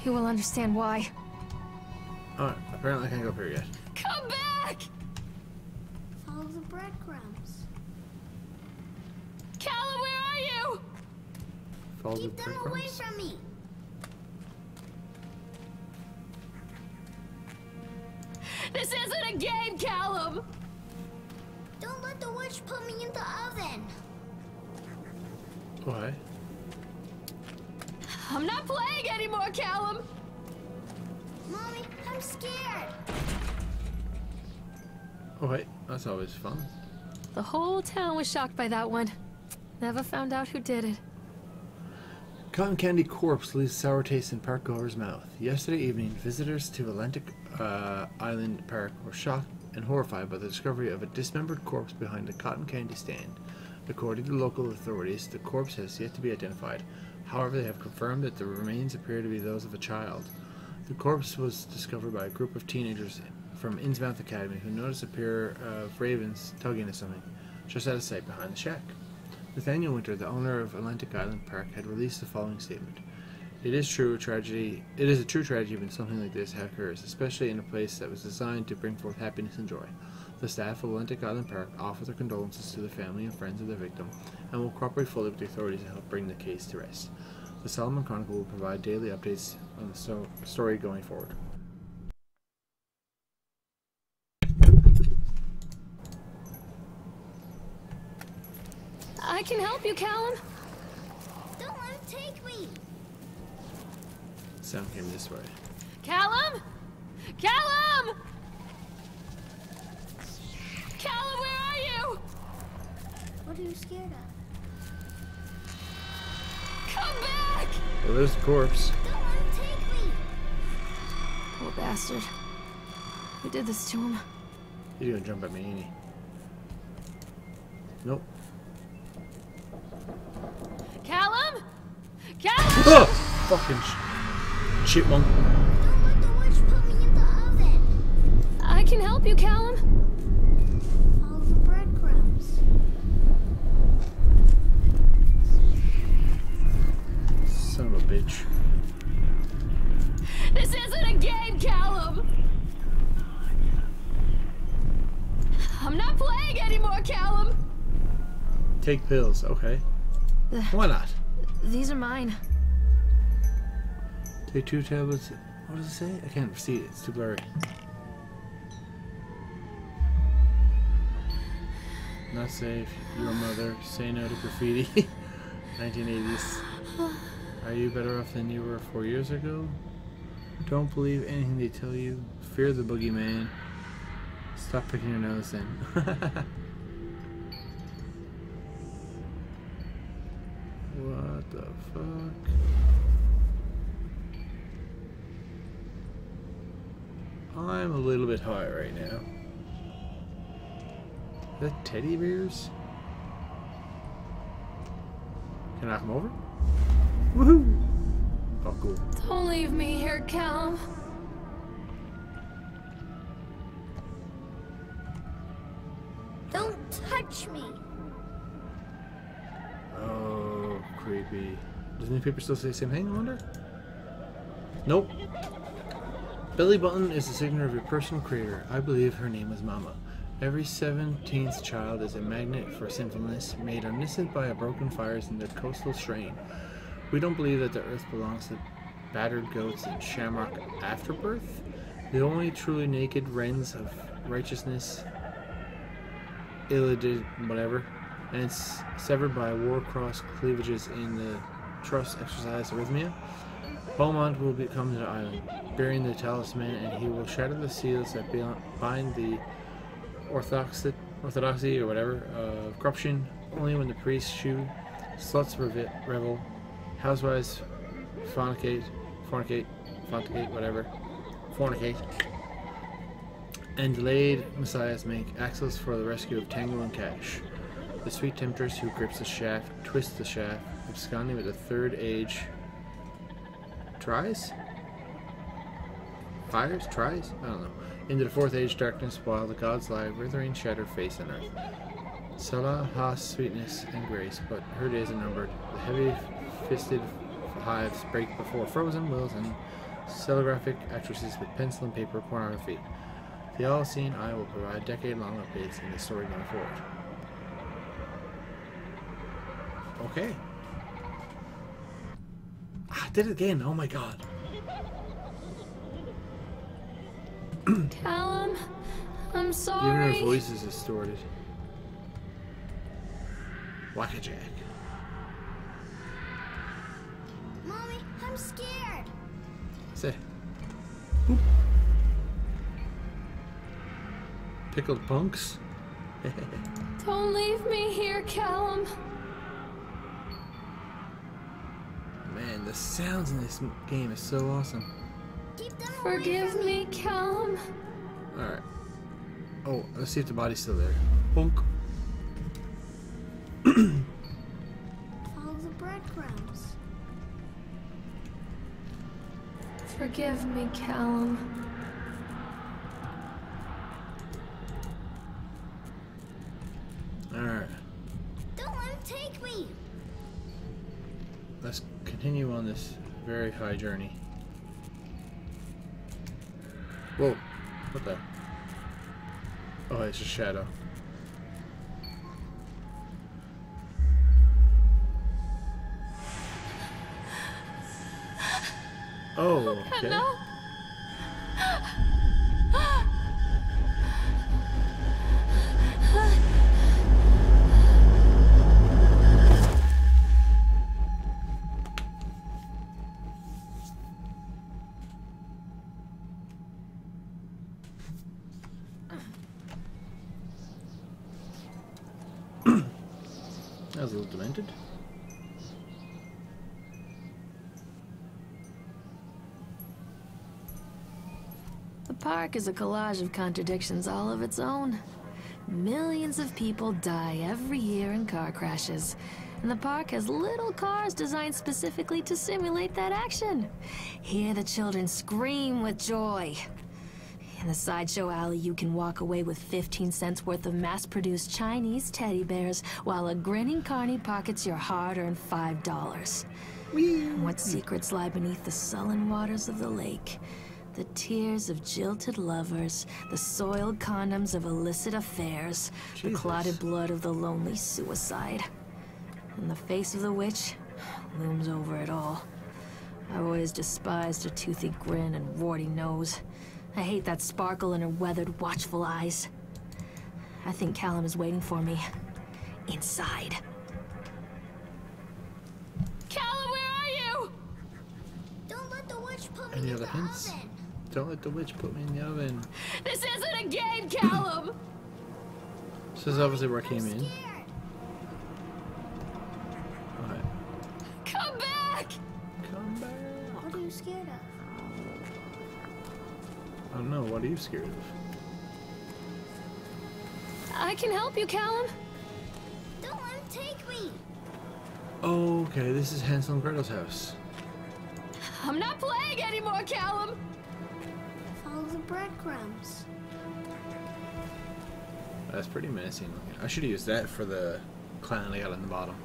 you will understand why. Alright, apparently I can't go up here yet. Come back! Follow the breadcrumbs. Callum, where are you? Follow the Keep them away breadcrumbs. from me. This isn't a game, Callum! Don't let the witch put me in the oven. Why? I'm not playing anymore, Callum! Mommy, I'm scared. Oh wait, that's always fun. The whole town was shocked by that one. Never found out who did it. Cotton candy corpse leaves sour taste in parkgoer's mouth. Yesterday evening, visitors to Atlantic uh, Island Park were shocked and horrified by the discovery of a dismembered corpse behind a cotton candy stand. According to local authorities, the corpse has yet to be identified. However, they have confirmed that the remains appear to be those of a child. The corpse was discovered by a group of teenagers from Innsmouth Academy who noticed a pair of ravens tugging at something just out of sight behind the shack. Nathaniel Winter, the owner of Atlantic Island Park, had released the following statement. It is true a tragedy it is a true tragedy when something like this occurs, especially in a place that was designed to bring forth happiness and joy. The staff of Atlantic Island Park offer their condolences to the family and friends of the victim and will cooperate fully with the authorities to help bring the case to rest. The Solomon Chronicle will provide daily updates on the so- story going forward. I can help you, Callum. Don't let him take me. Sound came this way. Callum? Callum! Callum, where are you? What are you scared of? Come back! Well, there's the corpse. Don't let him take me. Poor bastard. Who did this to him? He's gonna jump at me, ain't he? Nope. Callum? Callum! Oh! Fucking sh- chipmunk. Don't let the witch put me in the oven. I can help you, Callum. Follow the breadcrumbs. Son of a bitch. This isn't a game, Callum. I'm not playing anymore, Callum. Take pills, okay. Why not? These are mine. Take two tablets. What does it say? I can't see it. It's too blurry. Not safe. Your mother. Say no to graffiti. *laughs* 1980s. Are you better off than you were four years ago? Don't believe anything they tell you. Fear the boogeyman. Stop picking your nose then. *laughs* what the fuck? I'm a little bit high right now. The teddy bears? Can I knock them over? Woohoo! Oh, cool. Don't leave me here, Callum. Don't touch me. Creepy. Does newspaper still say the same thing, I wonder? Nope. Belly button is the signature of your personal creator. I believe her name was Mama. Every 17th child is a magnet for sinfulness, made omniscient by a broken fires in the coastal strain. We don't believe that the earth belongs to battered goats and shamrock afterbirth. The only truly naked wrens of righteousness, illidid, whatever, and it's severed by war-cross cleavages in the trust exercise arrhythmia. Beaumont will be, come to the island, bearing the talisman, and he will shatter the seals that bind the orthodoxy, orthodoxy or whatever of corruption. Only when the priests shoot, sluts revel, housewives fornicate, fornicate, fornicate, whatever, fornicate, and delayed messiahs make axles for the rescue of Tango and Cash. The sweet temptress who grips the shaft, twists the shaft, absconding with the third age. Tries? Fires? Tries? I don't know. Into the fourth age darkness while the gods lie withering shattered face on earth. Salah has sweetness and grace, but her days are numbered. The heavy fisted hives break before frozen wills and cellugraphic actresses with pencil and paper pornography. The all seeing eye will provide decade long updates in the story going forward. Okay. Ah, I did it again. Oh my god. Callum, I'm sorry. Even her voice is distorted. Wackajack. Mommy, I'm scared. Say. Pickled punks? *laughs* Don't leave me here, Callum. Man, the sounds in this game is so awesome. Forgive me, Callum. Alright. Oh, let's see if the body's still there. Punk. Follow the breadcrumbs. Forgive me, Callum. Alright. Don't let him take me. Let's continue on this very high journey. Whoa. What the? Oh, it's a shadow. Oh, okay. Is a collage of contradictions all of its own. Millions of people die every year in car crashes. And the park has little cars designed specifically to simulate that action. Hear the children scream with joy. In the sideshow alley, you can walk away with 15 cents worth of mass produced Chinese teddy bears while a grinning carny pockets your hard earned $5. And what secrets lie beneath the sullen waters of the lake? The tears of jilted lovers, the soiled condoms of illicit affairs, the clotted blood of the lonely suicide. And the face of the witch looms over it all. I've always despised her toothy grin and warty nose. I hate that sparkle in her weathered, watchful eyes. I think Callum is waiting for me. Inside. Callum, where are you? Don't let the witch put me Any in other the hints? oven. Don't let the witch put me in the oven. This isn't a game, Callum! This is obviously where I came in. Alright. Come back! Come back. What are you scared of? I don't know. What are you scared of? I can help you, Callum. Don't let him take me. Okay. This is Hansel and Gretel's house. I'm not playing anymore, Callum. Follow the breadcrumbs. That's pretty menacing looking. I should have used that for the clown I got on the bottom.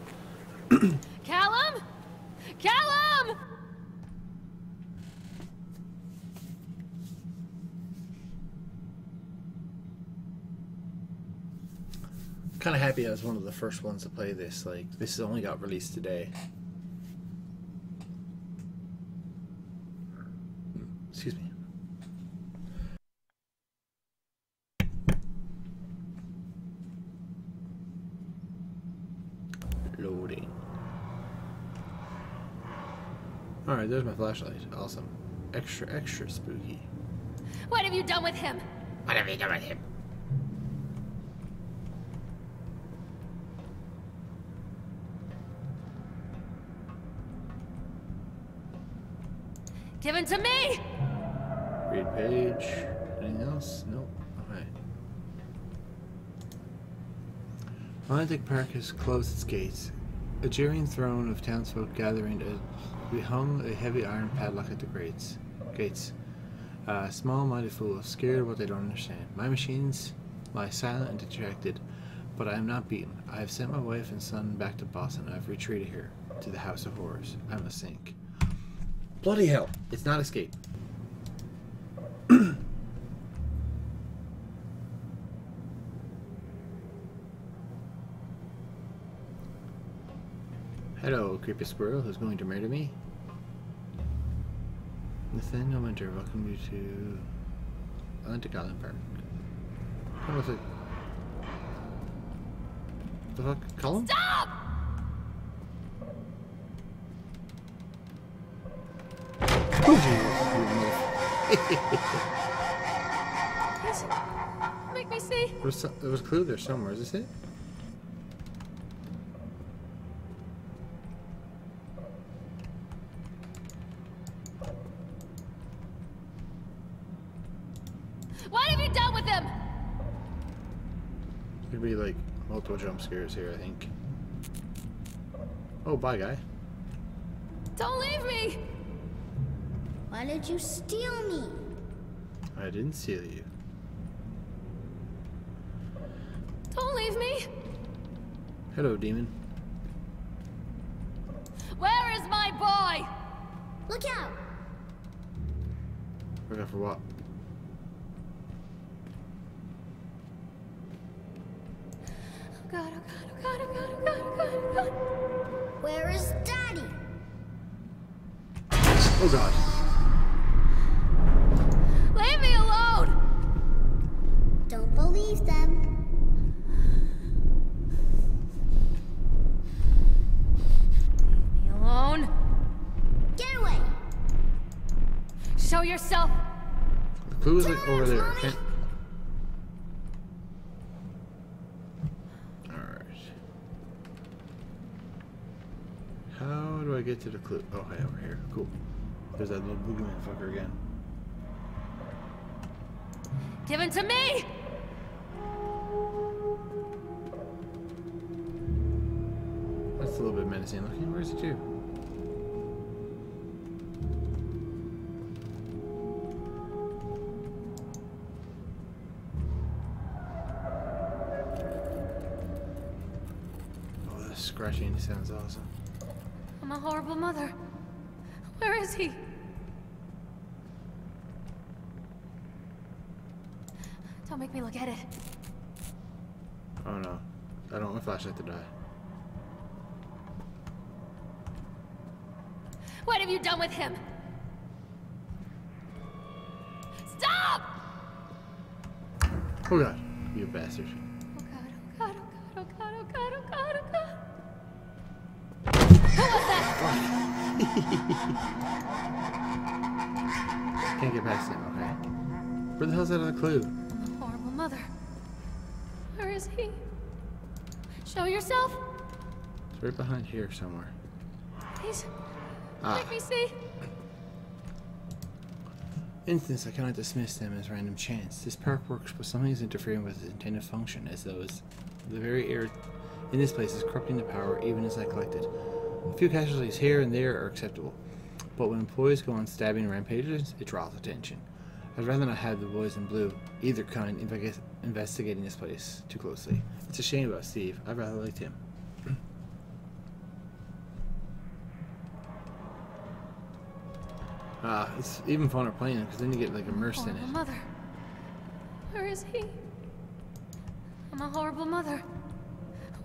*coughs* Callum? Callum! Kind of happy I was one of the first ones to play this. Like, this only got released today. Excuse me. Loading. Alright, there's my flashlight. Awesome. Extra, extra spooky. What have you done with him? What have you done with him? Give him to me! Read page. Anything else? Nope. Alright. Atlantic Park has closed its gates. A jeering throne of townsfolk gathering as we hung a heavy iron padlock at the grates. Gates. Uh, small-minded fools, scared of what they don't understand. My machines lie silent and dejected, but I am not beaten. I have sent my wife and son back to Boston. I have retreated here, to the House of Horrors. I must sink. Bloody hell! It's not escape. Hello, creepy squirrel who's going to murder me. Nathaniel Winter, welcome you to Atlantic Island Park. What was it? The fuck? Callum? Stop! Oh, Jesus, *laughs* you motherf- He's... Make... Me see. There was, there was a clue there somewhere. Is this it? What have you done with him? Could be like multiple jump scares here, I think. Oh, bye, guy. Don't leave me. Why did you steal me? I didn't steal you. Don't leave me. Hello, demon. Over there. I can't. Alright. How do I get to the clue? Oh, hey, over here. Cool. There's that little boogeyman fucker again. Give it to me. That's a little bit menacing looking. Where's it to? Sounds awesome. I'm a horrible mother. Where is he? Don't make me look at it. Oh no. I don't want my flashlight to die. What have you done with him? Stop! Oh god, you bastard. Oh God, oh God, oh God, oh God, oh God, oh God, oh God. Who was that? Can't get past him, okay? Where the hell's that other clue? I'm a horrible mother. Where is he? Show yourself. It's right behind here somewhere. Please, Ah. let me see. Instance, I cannot dismiss them as random chance. This park works, but something is interfering with its intended function, as though it's the very air in this place is corrupting the power even as I collect it. A few casualties here and there are acceptable, but when employees go on stabbing rampages, it draws attention. I'd rather not have the boys in blue, either kind, investi- investigating this place too closely. It's a shame about Steve. I'd rather liked him. *clears throat* Ah, it's even funner playing because then you get like immersed in Horrible it. mother. Where is he? I'm a horrible mother.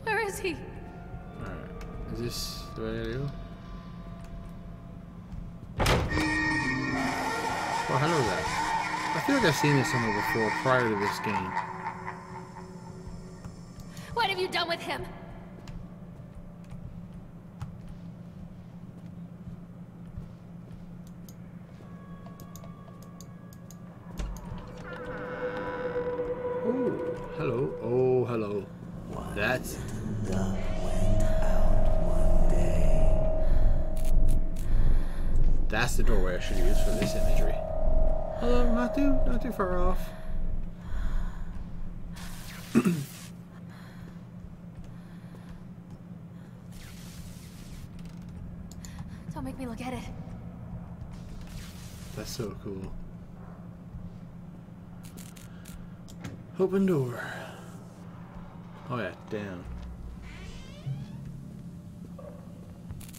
Where is he? Is this the way I go? Oh, hello there. I feel like I've seen this somewhere before prior to this game. What have you done with him? Should use for this imagery. Hello, not too not too far off. *clears throat* Don't make me look at it. That's so cool. Open door. Oh yeah, down.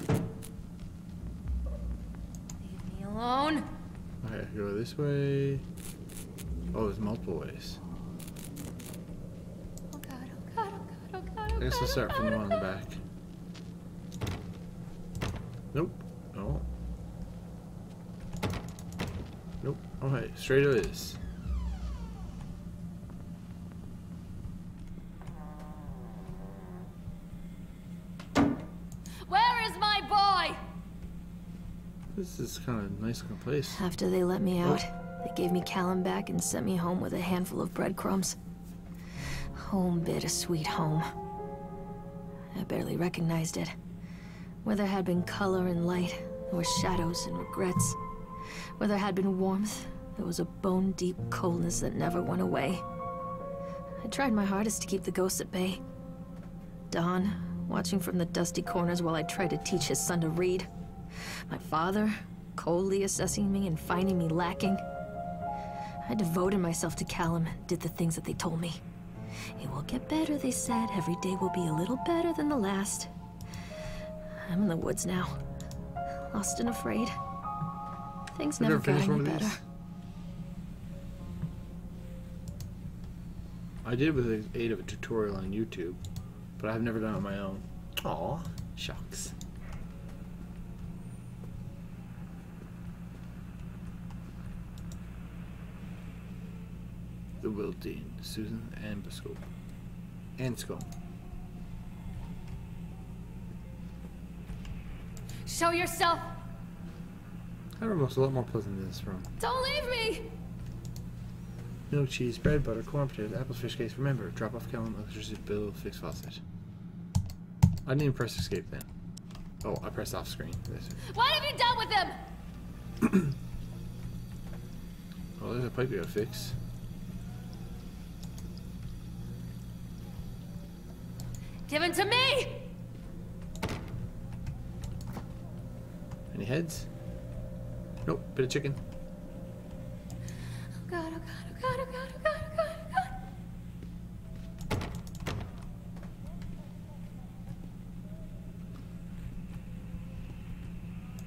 Leave me alone. Okay, go this way. Oh, there's multiple ways. Oh God, oh God, oh God, oh God, oh I guess we'll start oh from the oh one in the oh back. Nope. No. Nope. Okay, straight it is. Where is my boy? This is kind of a nice looking place. After they let me oh. out, they gave me Callum back and sent me home with a handful of breadcrumbs. Home bittersweet home. I barely recognized it. Where there had been color and light, there were shadows and regrets. Where there had been warmth, there was a bone deep coldness that never went away. I tried my hardest to keep the ghosts at bay. Don, watching from the dusty corners while I tried to teach his son to read. My father, coldly assessing me and finding me lacking. I devoted myself to Callum and did the things that they told me. It will get better, they said. Every day will be a little better than the last. I'm in the woods now. Lost and afraid. Things Have you never ever got any better. I did with the aid of a tutorial on YouTube, but I've never done it on my own. Aw, shucks. The Dean, Susan Ambuscope. Anscombe. Show yourself! That room looks a lot more pleasant than this room. Don't leave me! Milk, cheese, bread, butter, corn, potatoes, apples, fish cakes. Remember, drop off Callum, electricity bill, fix faucet. I didn't even press escape then. Oh, I pressed off screen. This. What have you done with them? *clears throat* Oh, there's a pipe you gotta fix. Give him to me! Any heads? Nope, bit of chicken. Oh god, oh god, oh god, oh god, oh god, oh god, oh god.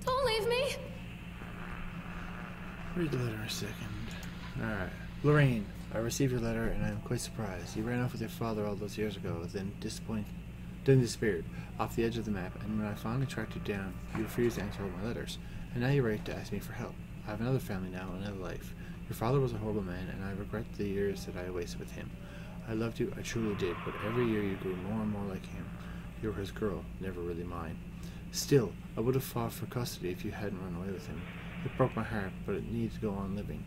Don't leave me! Read the letter a second. Alright. Lorraine, I received your letter and I am quite surprised. You ran off with your father all those years ago, then disappoint then disappeared off the edge of the map, and when I finally tracked you down, you refused to answer all my letters. And now you write to ask me for help. I have another family now, another life. Your father was a horrible man, and I regret the years that I wasted with him. I loved you, I truly did, but every year you grew more and more like him. You were his girl, never really mine. Still, I would have fought for custody if you hadn't run away with him. It broke my heart, but it needs to go on living.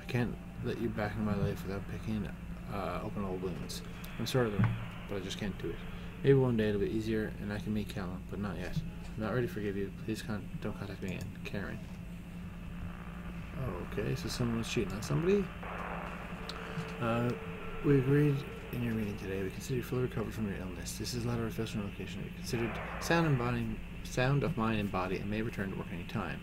I can't let you back in my life without picking uh, open old wounds. I'm sorry, but I just can't do it. Maybe one day it'll be easier and I can meet Callum, but not yet. I'm not ready to forgive you. Please con- don't contact me again. Karen. Okay, so someone was cheating on somebody. Uh, we agreed in your meeting today. We consider you fully recovered from your illness. This is a letter of official notification. You're considered sound and body, sound of mind and body, and may return to work any time.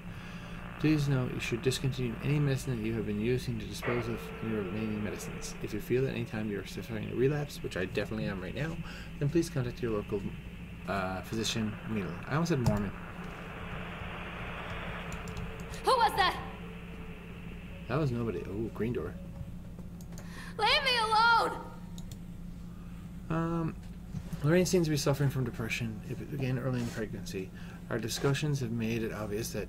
Please note you should discontinue any medicine that you have been using to dispose of your remaining medicines. If you feel at any time you are suffering a relapse, which I definitely am right now, then please contact your local uh, physician immediately. I almost said Mormon. Who was that? That was nobody. Oh, green door. Leave me alone! Um, Lorraine seems to be suffering from depression. It began early in pregnancy. Our discussions have made it obvious that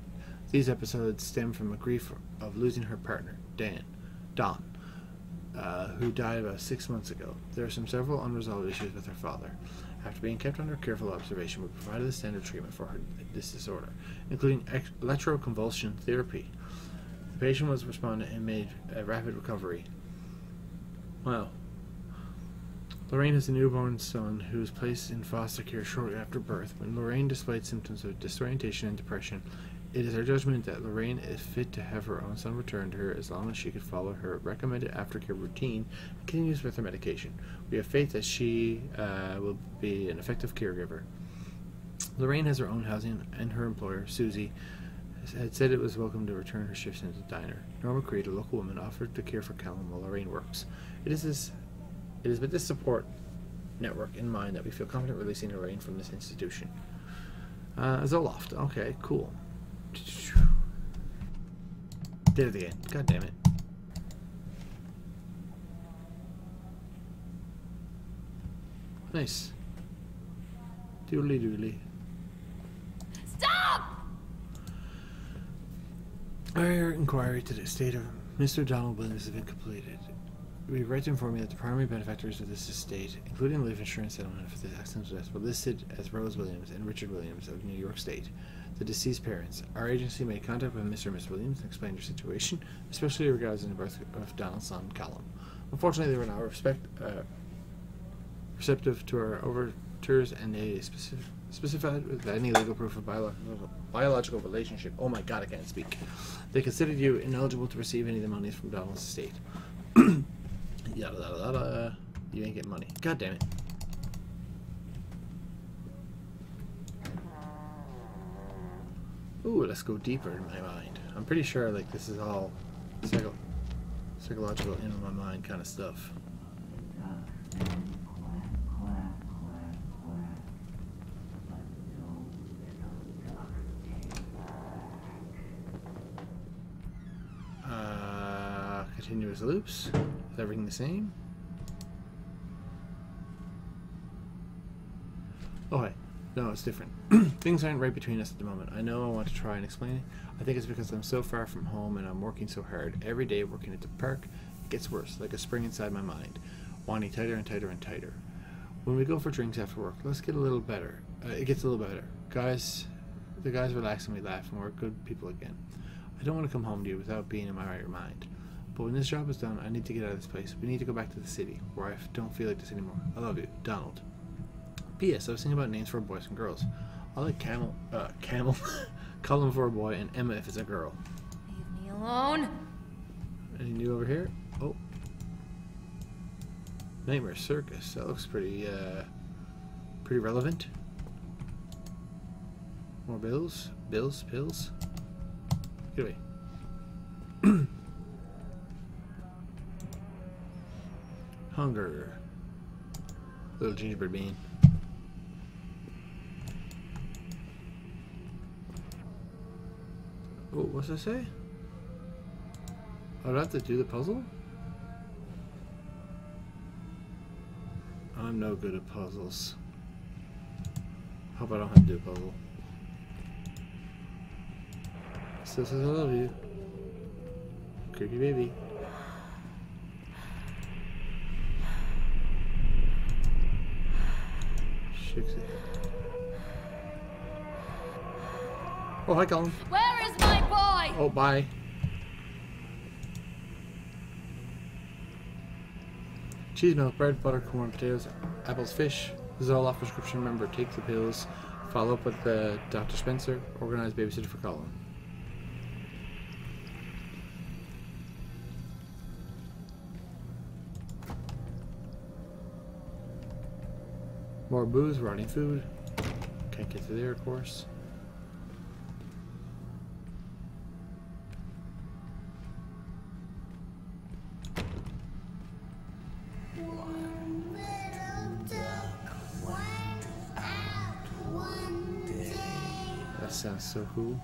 these episodes stem from a grief of losing her partner, Dan, Don, uh, who died about six months ago. There are some several unresolved issues with her father. After being kept under careful observation, we provided the standard treatment for her this disorder, including electroconvulsion therapy. The patient was responded and made a rapid recovery. Wow. Lorraine has a newborn son who was placed in foster care shortly after birth. When Lorraine displayed symptoms of disorientation and depression, it is our judgment that Lorraine is fit to have her own son returned to her as long as she could follow her recommended aftercare routine and continues with her medication. We have faith that she uh, will be an effective caregiver. Lorraine has her own housing, and her employer, Susie, had said it was welcome to return her shifts into the diner. Norma Creed, a local woman, offered to care for Callum while Lorraine works. It is this, it is with this support network in mind that we feel confident releasing Lorraine from this institution. Uh, Zoloft. Okay, cool. Did it again. God damn it. Nice. Doodly doodly. Stop! Our inquiry to the state of Mr. Donald Williams has been completed. We regret to inform you that the primary benefactors of this estate, including the life insurance settlement for the accidental deaths, were listed as Rose Williams and Richard Williams of New York State, the deceased parents. Our agency made contact with Mr. and Miss Williams and explained their situation, especially regarding the birth of Donald's son, Callum. Unfortunately, they were not respect, uh, receptive to our overtures, and they specific, specified with any legal proof of biological, biological relationship. Oh my god, I can't speak. They considered you ineligible to receive any of the monies from Donald's estate. Yada yada yada. You ain't getting money. God damn it. Ooh, let's go deeper in my mind. I'm pretty sure like this is all psycho psychological in my mind kind of stuff. Uh, continuous loops. Is everything the same? Oh, hey. No, it's different. *clears throat* Things aren't right between us at the moment. I know I want to try and explain it. I think it's because I'm so far from home and I'm working so hard. Every day working at the park, it gets worse, like a spring inside my mind, wanting tighter and tighter and tighter. When we go for drinks after work, let's get a little better. Uh, it gets a little better. Guys, the guys relax and we laugh and we're good people again. I don't want to come home to you without being in my right mind. But when this job is done, I need to get out of this place. We need to go back to the city, where I don't feel like this anymore. I love you, Donald. P.S. I was thinking about names for boys and girls. I like Camel, uh, Camel, *laughs* Cullen for a boy, and Emma if it's a girl. Leave me alone. Any new over here? Oh. Nightmare Circus. That looks pretty, uh, pretty relevant. More bills? Bills? Pills? Get away. *clears throat* Hunger. Little gingerbread bean. Oh, what's that say? I don't have to do the puzzle? I'm no good at puzzles. Hope I don't have to do a puzzle. Still says I love you. Creepy baby. Oh, hi, Colin. Where is my boy? Oh, bye. Cheese, milk, bread, butter, corn, potatoes, apples, fish. This is all off prescription. Remember, take the pills. Follow up with uh, Dr. Spencer. Organize babysitter for Colin. More booze, rotting food. Can't get through there, of course. That sounds so cool.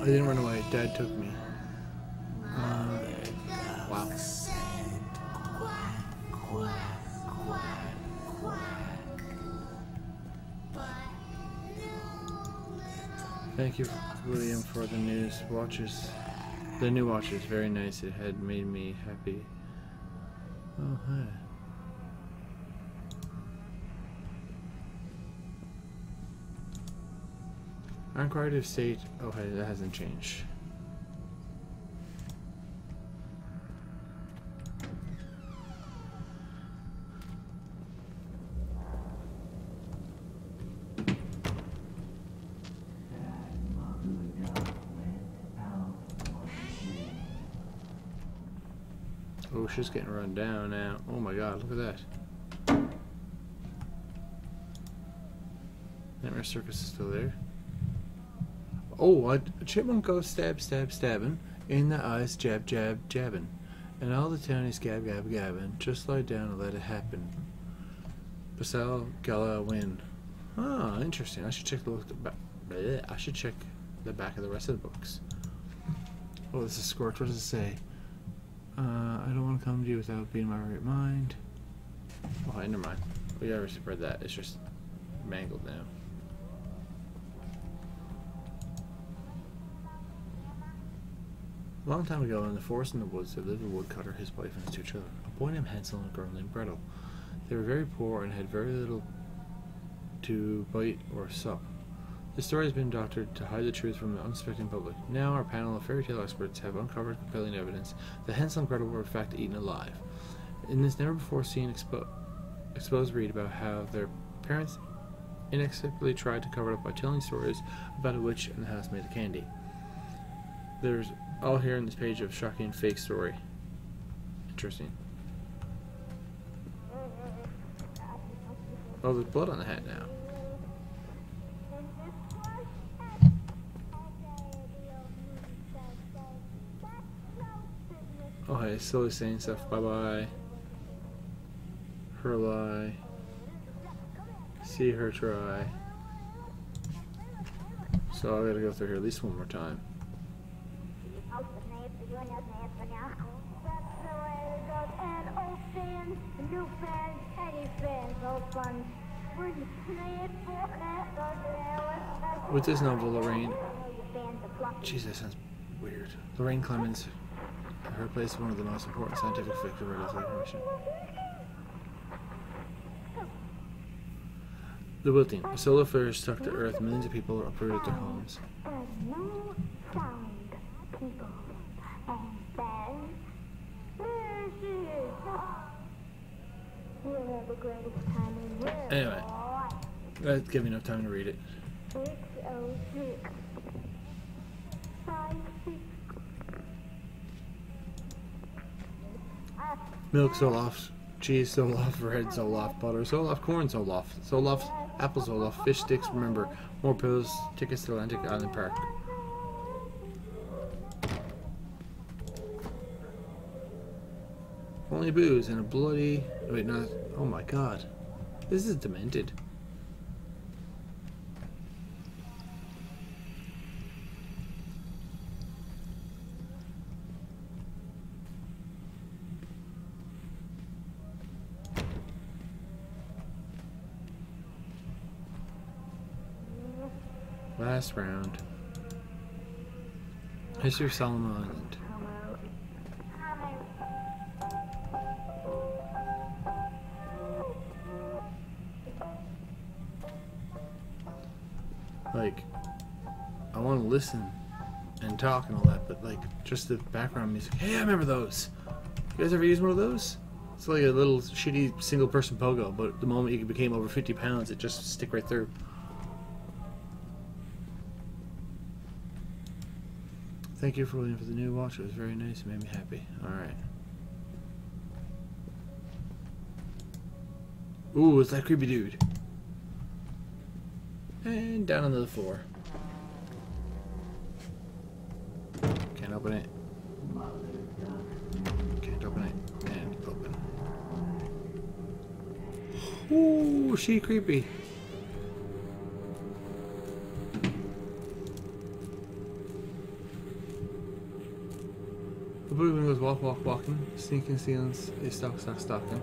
I didn't run away. Dad took me. For the news watches. The new watches, very nice. It had made me happy. Oh, hi. Unquieted state. Oh, that hasn't changed. She's getting run down now. Oh my god, look at that. Nightmare Circus is still there. Oh, a chipmunk goes stab, stab, stabbing. In the eyes, jab, jab, jabbing. And all the town is gab, gab, gabbing. Just lie down and let it happen. Basal ganglia win. Ah, interesting. I should check the look. I should check the back of the rest of the books. Oh, this is Scorch. What does it say? Uh, I don't want to come to you without being in my right mind. Oh, never mind. We already read that. It's just mangled now. A long time ago, in the forest in the woods, there lived a woodcutter, his wife, and his two children. A boy named Hansel and a girl named Gretel. They were very poor and had very little to bite or sup. The story has been doctored to hide the truth from the unsuspecting public. Now, our panel of fairy tale experts have uncovered compelling evidence that Hansel and Gretel were in fact eaten alive. In this never before seen expo- exposed read about how their parents inexplicably tried to cover it up by telling stories about a witch and the house made of candy. There's all here in this page of shocking fake story. Interesting. Oh, there's blood on the hat now. Oh, hey, slowly saying stuff. Bye bye. Her lie. See her try. So I gotta go through here at least one more time. With this novel, Lorraine. Jesus, that sounds weird. Lorraine Clemens. Her place is one of the most important scientific figures of the mission. The wilting. A solar flare struck the Earth. Millions of people uprooted their homes. Anyway, that'd give me enough time to read it. Oh Milk Zoloft, cheese Zoloft, bread Zoloft, butter Zoloft, corn Zoloft, Zoloft, apple Zoloft, fish sticks. Remember, more pills, tickets to Atlantic Island Park. Only booze and a bloody. Wait, not. Oh my god. This is demented. Last round. History of Solomon Island. Like, I want to listen and talk and all that, but like, just the background music. Hey, I remember those. You guys ever use one of those? It's like a little shitty single person pogo, but the moment you became over 50 pounds, it just stick right through. Thank you for waiting for the new watch. It was very nice. It made me happy. Alright. Ooh, it's that creepy dude. And down onto the floor. Can't open it. Can't open it. And open. Ooh, she creepy. Boy goes walk, walk, walking, sneaking, stealing, stock, stock, stalking.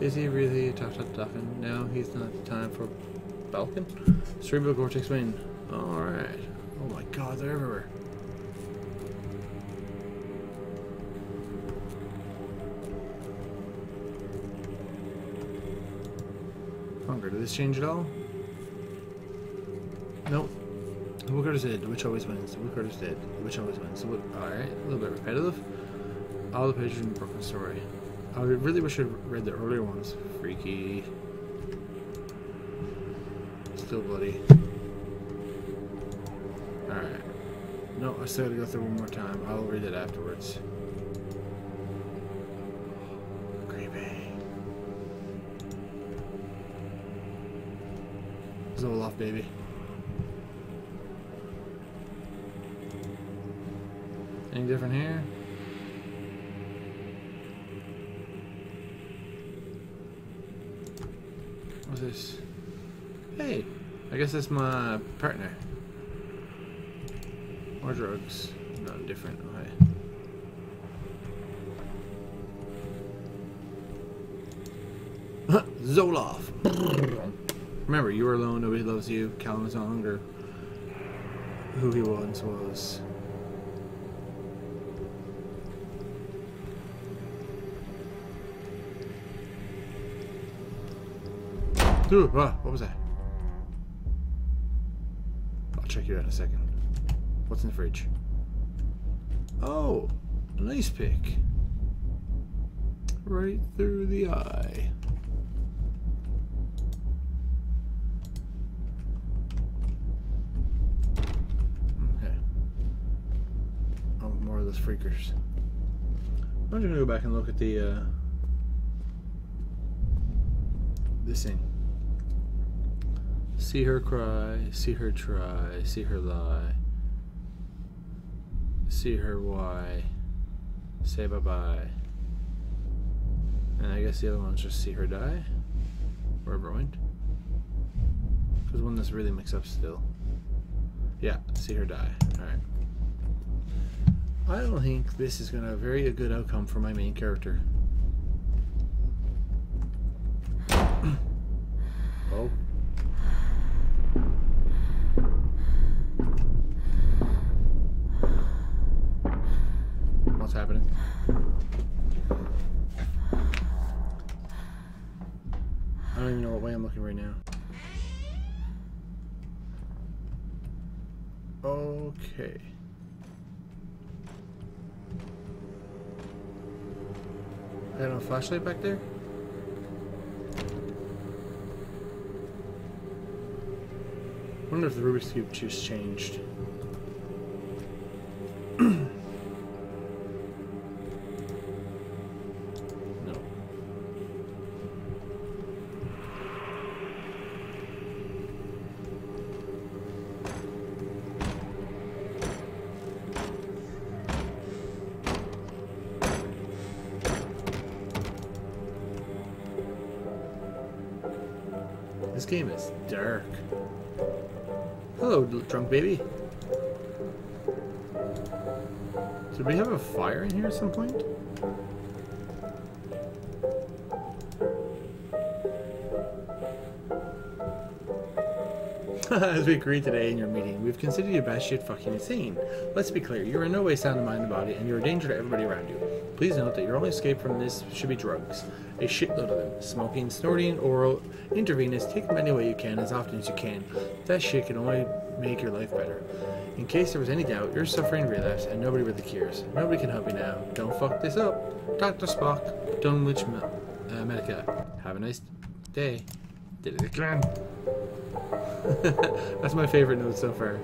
Is he really talk, talk, talking? Now he's not the time for Balkan. Cerebral cortex win. Alright. Oh my god, they're everywhere. Hunger, did this change at all? Nope. The Woodcutter's dead, the witch always wins. The Woodcutter's dead, the witch always wins. Alright, a little bit repetitive. All the pages the Brooklyn story. I really wish I'd read the earlier ones. Freaky. Still bloody. Alright. No, I still gotta go through one more time. I'll read it afterwards. Creepy. Zoloft, baby. Anything different here? Guess that's my partner. More drugs. No, different. Okay. *laughs* Zoloft. *laughs* Remember, you were alone. Nobody loves you. Callum is no longer who he once was. Ooh, ah, what was that? Out in a second. What's in the fridge? Oh, nice pick. Right through the eye. Okay. Oh, more of those freakers. I'm just gonna go back and look at the uh, this thing. See her cry, see her try, see her lie, see her why, say bye bye. And I guess the other one's just see her die, wherever it went. There's one that's really mixed up still. Yeah, see her die. Alright. I don't think this is going to have very a good outcome for my main character. oh. What's happening? I don't even know what way I'm looking right now. Okay. I Got no flashlight back there? wonder if the Rubik's Cube just changed. Baby. Did we have a fire in here at some point? *laughs* As we agreed today in your meeting, we've considered you batshit fucking insane. Let's be clear, you are in no way sound of mind and body, and you're a danger to everybody around you. Please note that your only escape from this should be drugs. A shitload of them. Smoking, snorting, oral, intravenous, take them any way you can, as often as you can. That shit can only make your life better. In case there was any doubt, you're suffering relapse, and nobody really cares. Nobody can help you now. Don't fuck this up. Dr. Spock, Dunwich Me- uh, Medica. Have a nice day. Did it again. *laughs* That's my favorite note so far.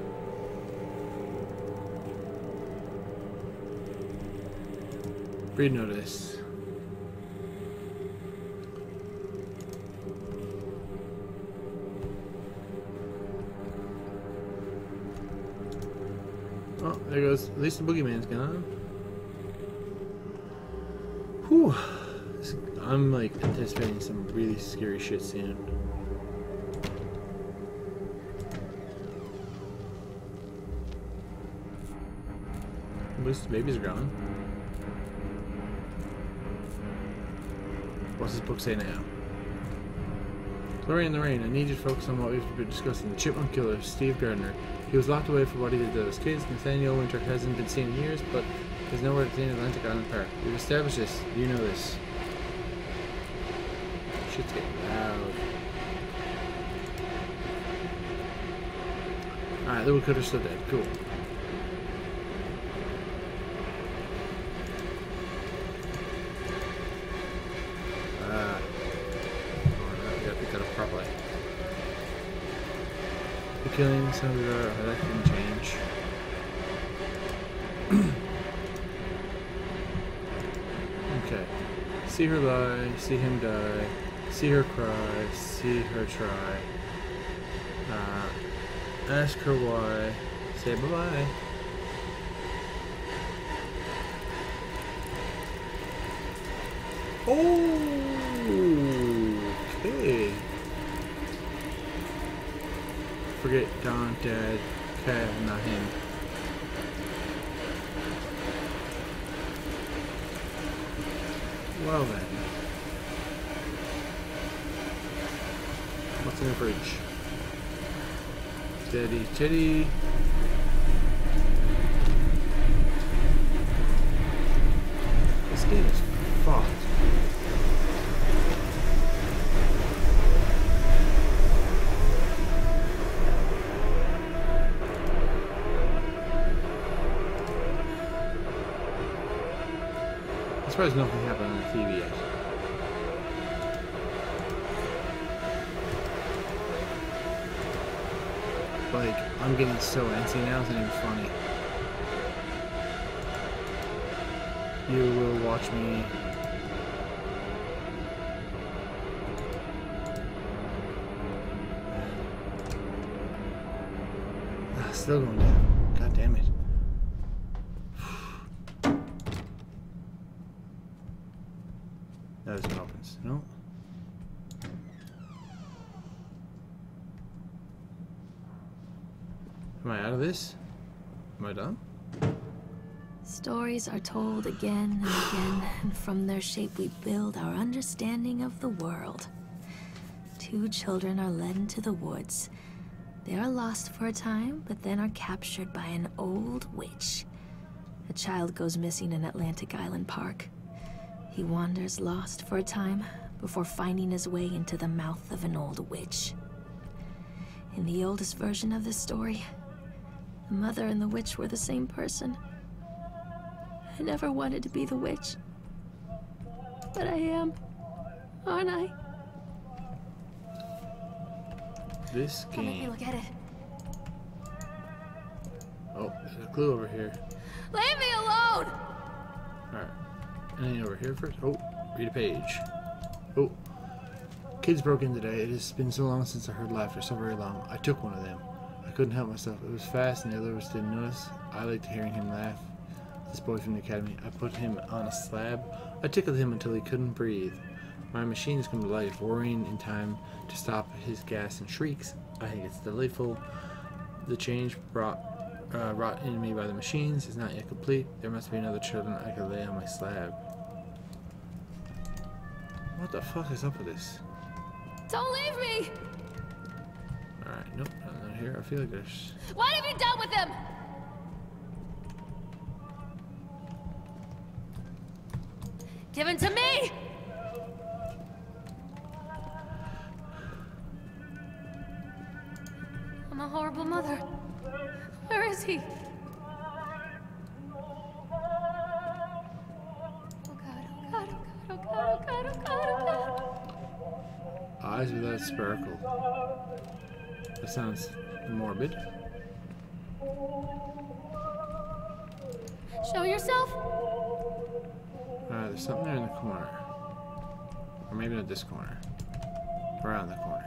Read notice. Oh, there goes. At least the boogeyman's gone. Whew. I'm like anticipating some really scary shit soon. At least the babies are gone. What's this book say now? Lorraine, Lorraine, I need you to focus on what we've been discussing. The chipmunk killer, Steve Gardner. He was locked away for what he did to those kids. Nathaniel Winter hasn't been seen in years, but there's nowhere to in Atlantic Island Park. We've established this. You know this. Shit's getting loud. Alright, then we the woodcutter's still dead. Cool. Ah. Oh, I gotta pick that up properly. The killing, some of the oh, that didn't change. *clears throat* okay. See her lie, see him die, see her cry, see her try. Uh, ask her why, say bye bye. Forget Don, Dad, Cat, not him. Well then. What's in the fridge? Teddy, Teddy. Now, it's not even funny. You will watch me. Still going down. God damn it. That doesn't opens. No. Am I out of this? Am I done? Stories are told again and again, and from their shape we build our understanding of the world. Two children are led into the woods. They are lost for a time, but then are captured by an old witch. A child goes missing in Atlantic Island Park. He wanders lost for a time before finding his way into the mouth of an old witch. In the oldest version of this story, the mother and the witch were the same person. I never wanted to be the witch. But I am. Aren't I? This Come make me game. look at it. Oh, there's a clue over here. Leave me alone! Alright. Anything over here first? Oh, read a page. Oh. Kids broke in today. It has been so long since I heard laughter, so very long. I took one of them. I couldn't help myself. It was fast and the other others didn't notice. I liked hearing him laugh. This boy from the academy. I put him on a slab. I tickled him until he couldn't breathe. My machines come to life, worrying in time to stop his gas and shrieks. I think it's delightful. The change brought uh, wrought in me by the machines is not yet complete. There must be another children I could lay on my slab. What the fuck is up with this? Don't leave me! Alright, nope, not here. I feel like there's. What have you done with him? Give him to me! I'm a horrible mother. Where is he? Oh god, oh god, oh god, oh god, oh god, oh god, oh god. Eyes without sparkle. That sounds morbid. Show yourself? There's something there in the corner. Or maybe not this corner. Around the corner.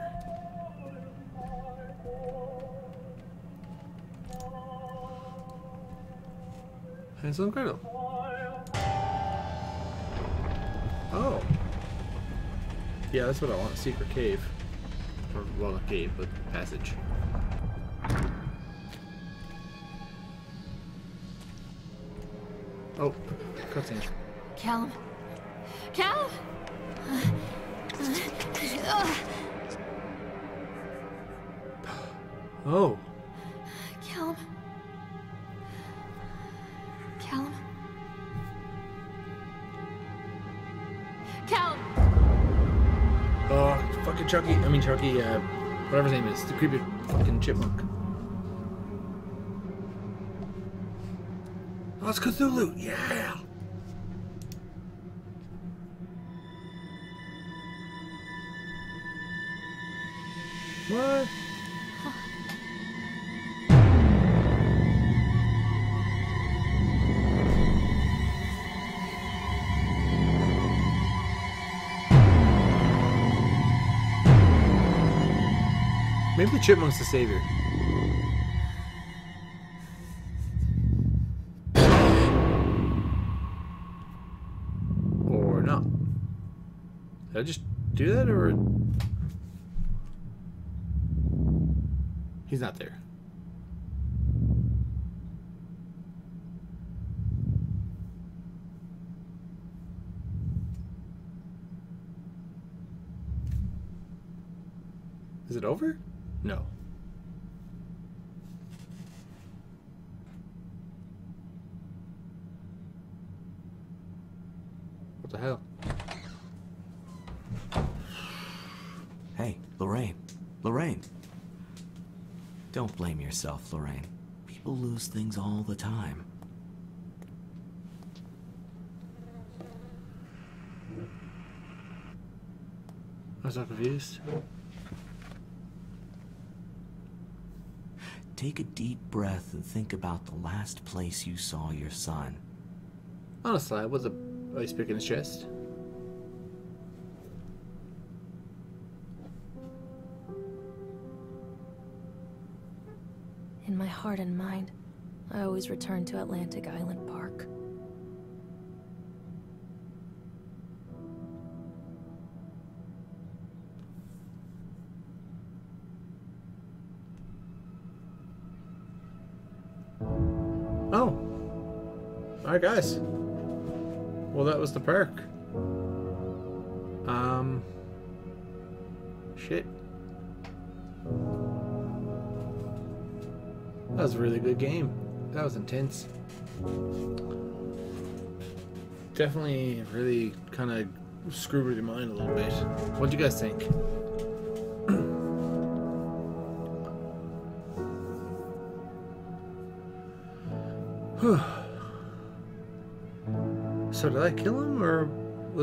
Hansel Gretel. Oh. Yeah, that's what I want. Secret cave. Or, well, not cave, but passage. Oh, cutscene. Callum. Callum! Oh. Callum. Callum. Callum! Oh, fucking Chucky. I mean, Chucky, uh, whatever his name is. The creepy fucking chipmunk. Oh, it's Cthulhu. Yeah. What? Maybe the chipmunk's the savior. Is it over? No. What the hell? Hey, Lorraine. Lorraine. Don't blame yourself, Lorraine. People lose things all the time. I'm so confused. Take a deep breath and think about the last place you saw your son. Honestly, I was a ice pick in his chest. In my heart and mind, I always return to Atlantic Island Park. Guys. Well, that was the perk. Um. Shit. That was a really good game. That was intense. Definitely really kind of screwed with your mind a little bit. What'd you guys think?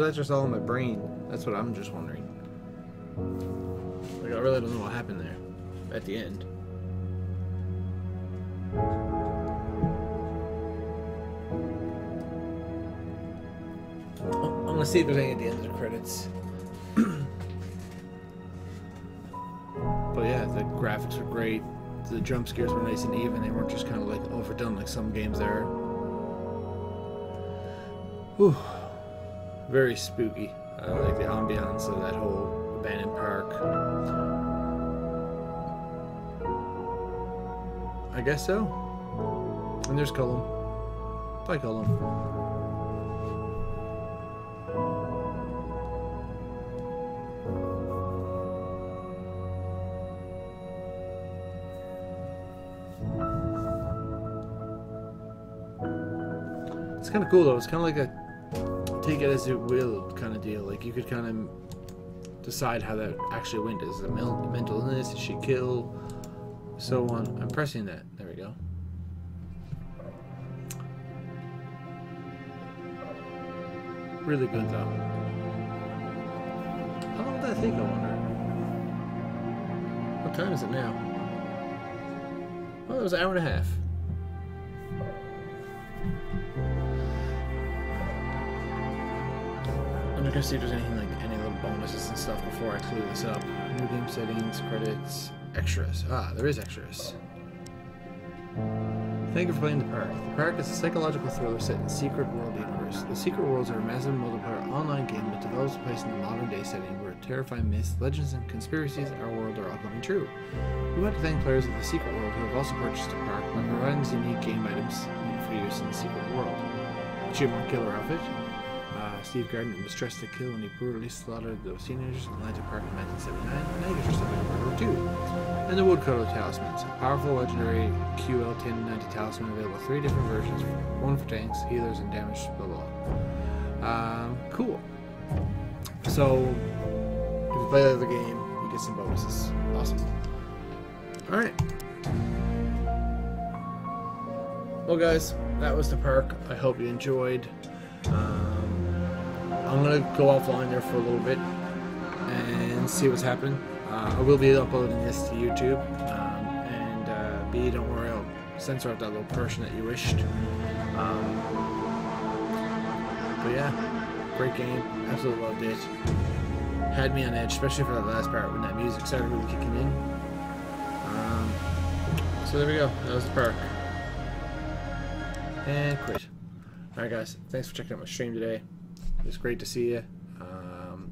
Was that just all in my brain? That's what I'm just wondering. Like I really don't know what happened there at the end. Oh, I'm gonna see if there's any at the end of the credits. but yeah, the graphics were great. The jump scares were nice and even. They weren't just kind of like overdone like some games are. Whew. Very spooky. I like the ambiance of that whole abandoned park. I guess so. And there's Callum. Bye, Callum. It's kind of cool though. It's kind of like a take it as it will kind of deal. Like you could kind of decide how that actually went. Is it mental illness? Did she kill? So on. I'm pressing that. There we go. Really good though. How long did that take? I wonder. What time is it now? Well, it was an hour and a half. I'm gonna see if there's anything like any little bonuses and stuff before I clear this up. New game settings, credits, extras. Ah, there is extras. Thank you for playing the park. The park is a psychological thriller set in Secret World universe. The Secret Worlds are a massive multiplayer online game that develops a place in the modern day setting where terrifying myths, legends, and conspiracies in our world are all coming true. We want to thank players of the Secret World who have also purchased the park by providing unique game items for use in the Secret World. Chipmunk Killer outfit, uh, Steve Gardner was dressed to kill when he brutally slaughtered those teenagers in Atlantic Park in 1979. Now you're dressed up in World War II. And the Woodcutter Talismans, a powerful legendary QL 1090 talisman available three different versions, one for tanks, healers, and damage, blah. Um, cool. So, if you play the other game, you get some bonuses. Awesome. Alright. Well, guys, that was the park. I hope you enjoyed. I'm gonna go offline there for a little bit and see what's happening. Uh, I will be uploading this to YouTube, um, and uh, B, don't worry, I'll censor out that little portion that you wished. Um, but yeah, great game, absolutely loved it. Had me on edge, especially for that last part when that music started really kicking in. Um, so there we go. That was the park. And quit. Alright guys, thanks for checking out my stream today. It's great to see you. Um,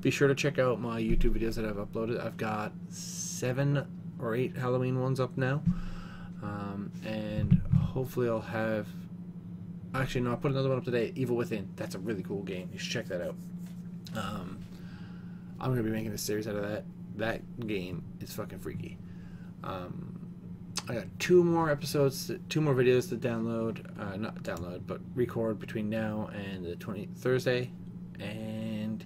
be sure to check out my YouTube videos that I've uploaded. I've got seven or eight Halloween ones up now. Um, and hopefully I'll have... Actually, no, I put another one up today, Evil Within. That's a really cool game. You should check that out. Um, I'm going to be making a series out of that. That game is fucking freaky. Um, I got two more episodes, two more videos to download, uh, not download, but record between now and the 20 Thursday. And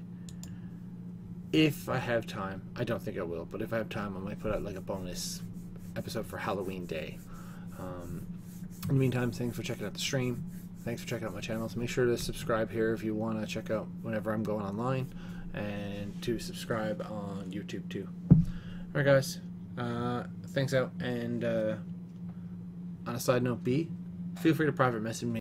if I have time, I don't think I will, but if I have time, I might put out like a bonus episode for Halloween Day. Um, in the meantime, thanks for checking out the stream. Thanks for checking out my channel. So make sure to subscribe here if you want to check out whenever I'm going online. and to subscribe on YouTube too. Alright, guys. Uh, thanks out. And uh, on a side note, B, feel free to private message me.